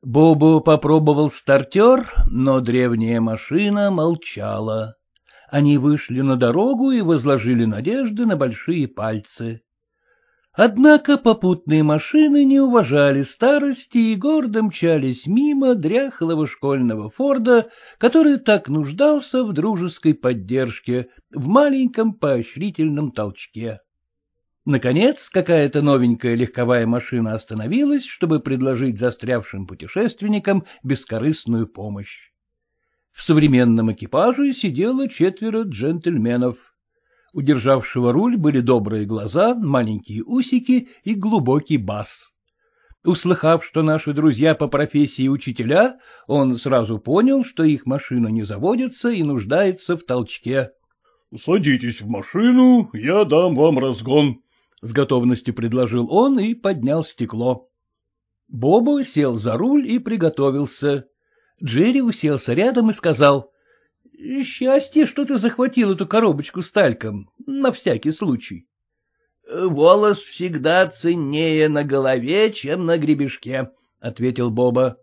Бобу попробовал стартер, но древняя машина молчала. Они вышли на дорогу и возложили надежды на большие пальцы. Однако попутные машины не уважали старости и гордо мчались мимо дряхлого школьного Форда, который так нуждался в дружеской поддержке, в маленьком поощрительном толчке. Наконец, какая-то новенькая легковая машина остановилась, чтобы предложить застрявшим путешественникам бескорыстную помощь. В современном экипаже сидело четверо джентльменов. Удержавшего руль были добрые глаза, маленькие усики и глубокий бас. Услыхав, что наши друзья по профессии учителя, он сразу понял, что их машина не заводится и нуждается в толчке. — Садитесь в машину, я дам вам разгон, — с готовностью предложил он и поднял стекло. Боба сел за руль и приготовился. Джерри уселся рядом и сказал, — Счастье, что ты захватил эту коробочку с тальком, на всякий случай. — Волос всегда ценнее на голове, чем на гребешке, — ответил Боба.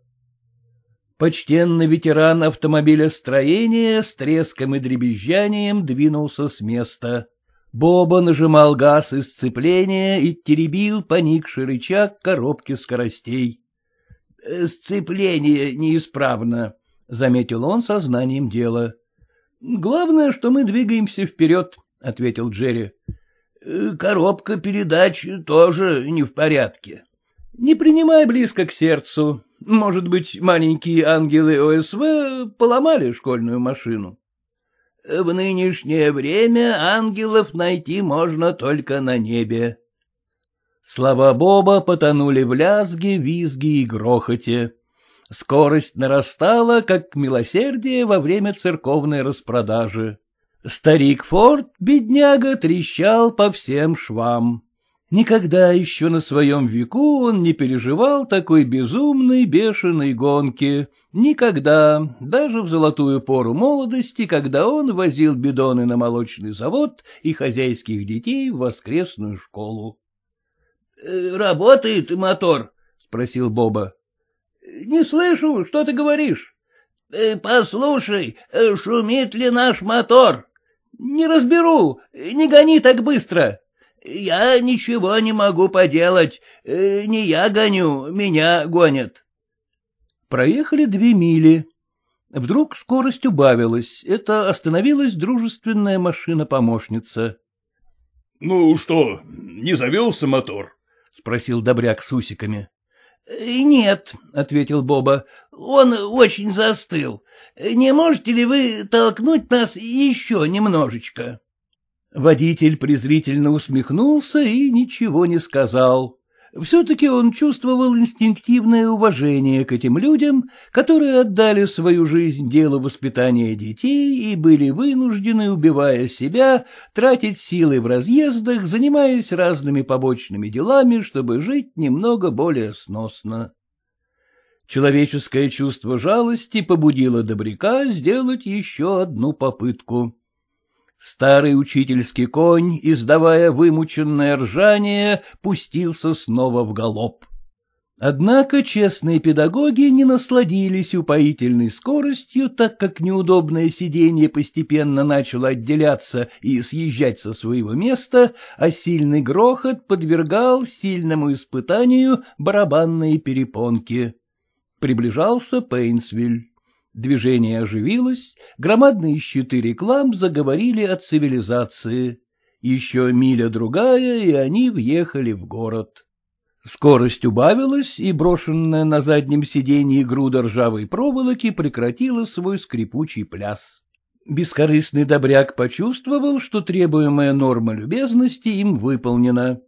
Почтенный ветеран автомобилестроения с треском и дребезжанием двинулся с места. Боба нажимал газ сцепления и теребил поникший рычаг коробки скоростей. — Сцепление неисправно, — заметил он сознанием дела. — Главное, что мы двигаемся вперед, — ответил Джерри. — Коробка передач тоже не в порядке. Не принимай близко к сердцу. Может быть, маленькие ангелы ОСВ поломали школьную машину? В нынешнее время ангелов найти можно только на небе. Слова Боба потонули в лязге, визге и грохоте. Скорость нарастала, как милосердие во время церковной распродажи. Старик Форд, бедняга, трещал по всем швам. Никогда еще на своем веку он не переживал такой безумной, бешеной гонки. Никогда, даже в золотую пору молодости, когда он возил бидоны на молочный завод и хозяйских детей в воскресную школу. «Э, — Работает мотор? — спросил Боба. — Не слышу, что ты говоришь. «Э, — Послушай, э, шумит ли наш мотор? — Не разберу, не гони так быстро. Я ничего не могу поделать. Э, не я гоню, меня гонят. Проехали две мили. Вдруг скорость убавилась. Это остановилась дружественная машина-помощница. — Ну что, не завелся мотор? — спросил Добряк с усиками. «Э, — Нет, — ответил Боба, — он очень застыл. Не можете ли вы толкнуть нас еще немножечко? Водитель презрительно усмехнулся и ничего не сказал. Все-таки он чувствовал инстинктивное уважение к этим людям, которые отдали свою жизнь делу воспитания детей и были вынуждены, убивая себя, тратить силы в разъездах, занимаясь разными побочными делами, чтобы жить немного более сносно. Человеческое чувство жалости побудило Добряка сделать еще одну попытку. Старый учительский конь, издавая вымученное ржание, пустился снова в галоп. Однако честные педагоги не насладились упоительной скоростью, так как неудобное сиденье постепенно начало отделяться и съезжать со своего места, а сильный грохот подвергал сильному испытанию барабанные перепонки. Приближался Пейнсвиль. Движение оживилось, громадные щиты реклам заговорили о цивилизации. Еще миля другая, и они въехали в город. Скорость убавилась, и брошенная на заднем сиденье груда ржавой проволоки прекратила свой скрипучий пляс. Бескорыстный добряк почувствовал, что требуемая норма любезности им выполнена.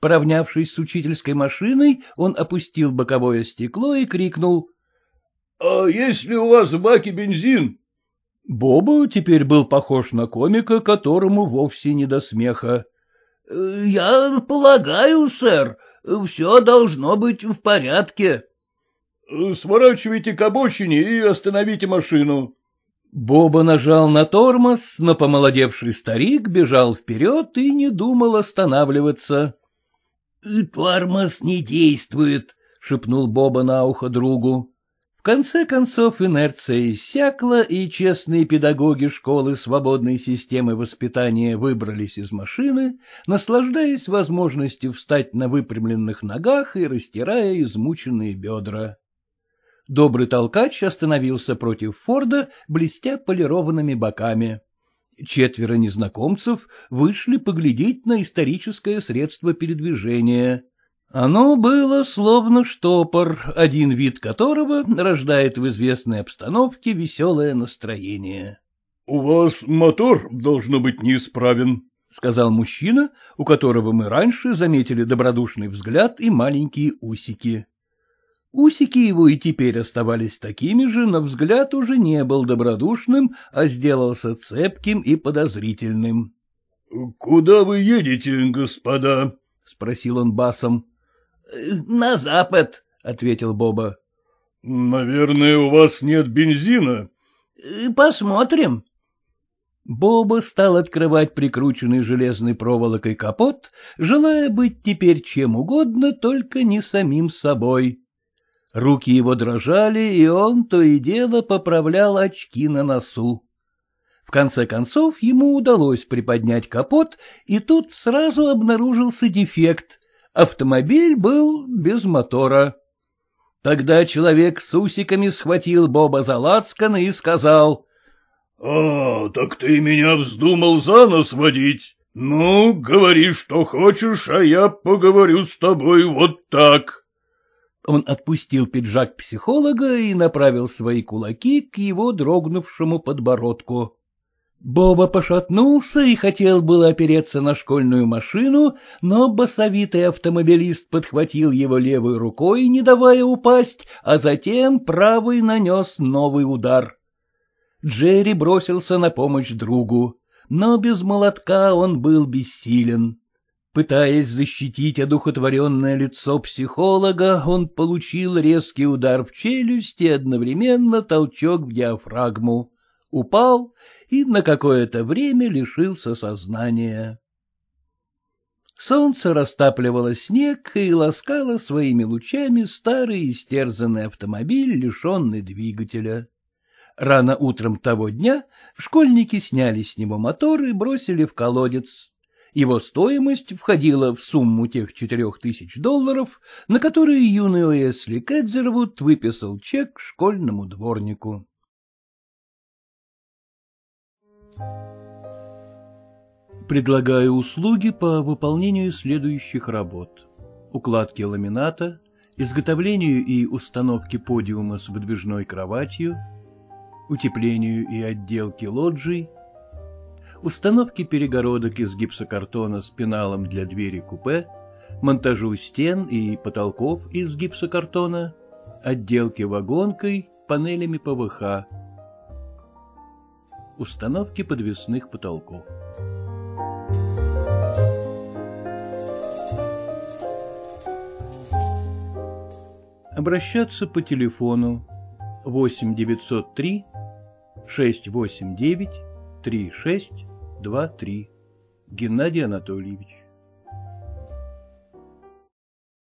Поравнявшись с учительской машиной, он опустил боковое стекло и крикнул — А есть ли у вас в баке бензин? Боба теперь был похож на комика, которому вовсе не до смеха. — Я полагаю, сэр, все должно быть в порядке. — Сворачивайте к обочине и остановите машину. Боба нажал на тормоз, но помолодевший старик бежал вперед и не думал останавливаться. — Тормоз не действует, — шепнул Боба на ухо другу конце концов инерция иссякла, и честные педагоги школы свободной системы воспитания выбрались из машины, наслаждаясь возможностью встать на выпрямленных ногах и растирая измученные бедра. Добрый толкач остановился против Форда, блестя полированными боками. Четверо незнакомцев вышли поглядеть на историческое средство передвижения — оно было словно штопор, один вид которого рождает в известной обстановке веселое настроение. — У вас мотор должно быть неисправен, — сказал мужчина, у которого мы раньше заметили добродушный взгляд и маленькие усики. Усики его и теперь оставались такими же, но взгляд уже не был добродушным, а сделался цепким и подозрительным. — Куда вы едете, господа? — спросил он басом. — На запад, — ответил Боба. — Наверное, у вас нет бензина? — Посмотрим. Боба стал открывать прикрученный железной проволокой капот, желая быть теперь чем угодно, только не самим собой. Руки его дрожали, и он то и дело поправлял очки на носу. В конце концов ему удалось приподнять капот, и тут сразу обнаружился дефект. Автомобиль был без мотора. Тогда человек с усиками схватил Боба за лацкан и сказал. — А, так ты меня вздумал за нос водить? Ну, говори, что хочешь, а я поговорю с тобой вот так. Он отпустил пиджак психолога и направил свои кулаки к его дрогнувшему подбородку. Боба пошатнулся и хотел было опереться на школьную машину, но басовитый автомобилист подхватил его левой рукой, не давая упасть, а затем правый нанес новый удар. Джерри бросился на помощь другу, но без молотка он был бессилен. Пытаясь защитить одухотворенное лицо психолога, он получил резкий удар в челюсть и одновременно толчок в диафрагму. Упал и на какое-то время лишился сознания. Солнце растапливало снег и ласкало своими лучами старый истерзанный автомобиль, лишенный двигателя. Рано утром того дня школьники сняли с него мотор и бросили в колодец. Его стоимость входила в сумму тех четырех тысяч долларов, на которые юный Уэсли Кэдзервуд выписал чек школьному дворнику. Предлагаю услуги по выполнению следующих работ. Укладки ламината, изготовлению и установке подиума с выдвижной кроватью, утеплению и отделке лоджий, установке перегородок из гипсокартона с пеналом для двери купе, монтажу стен и потолков из гипсокартона, отделке вагонкой, панелями ПВХ, установке подвесных потолков. Обращаться по телефону 8 903 689 3623. Геннадий Анатольевич.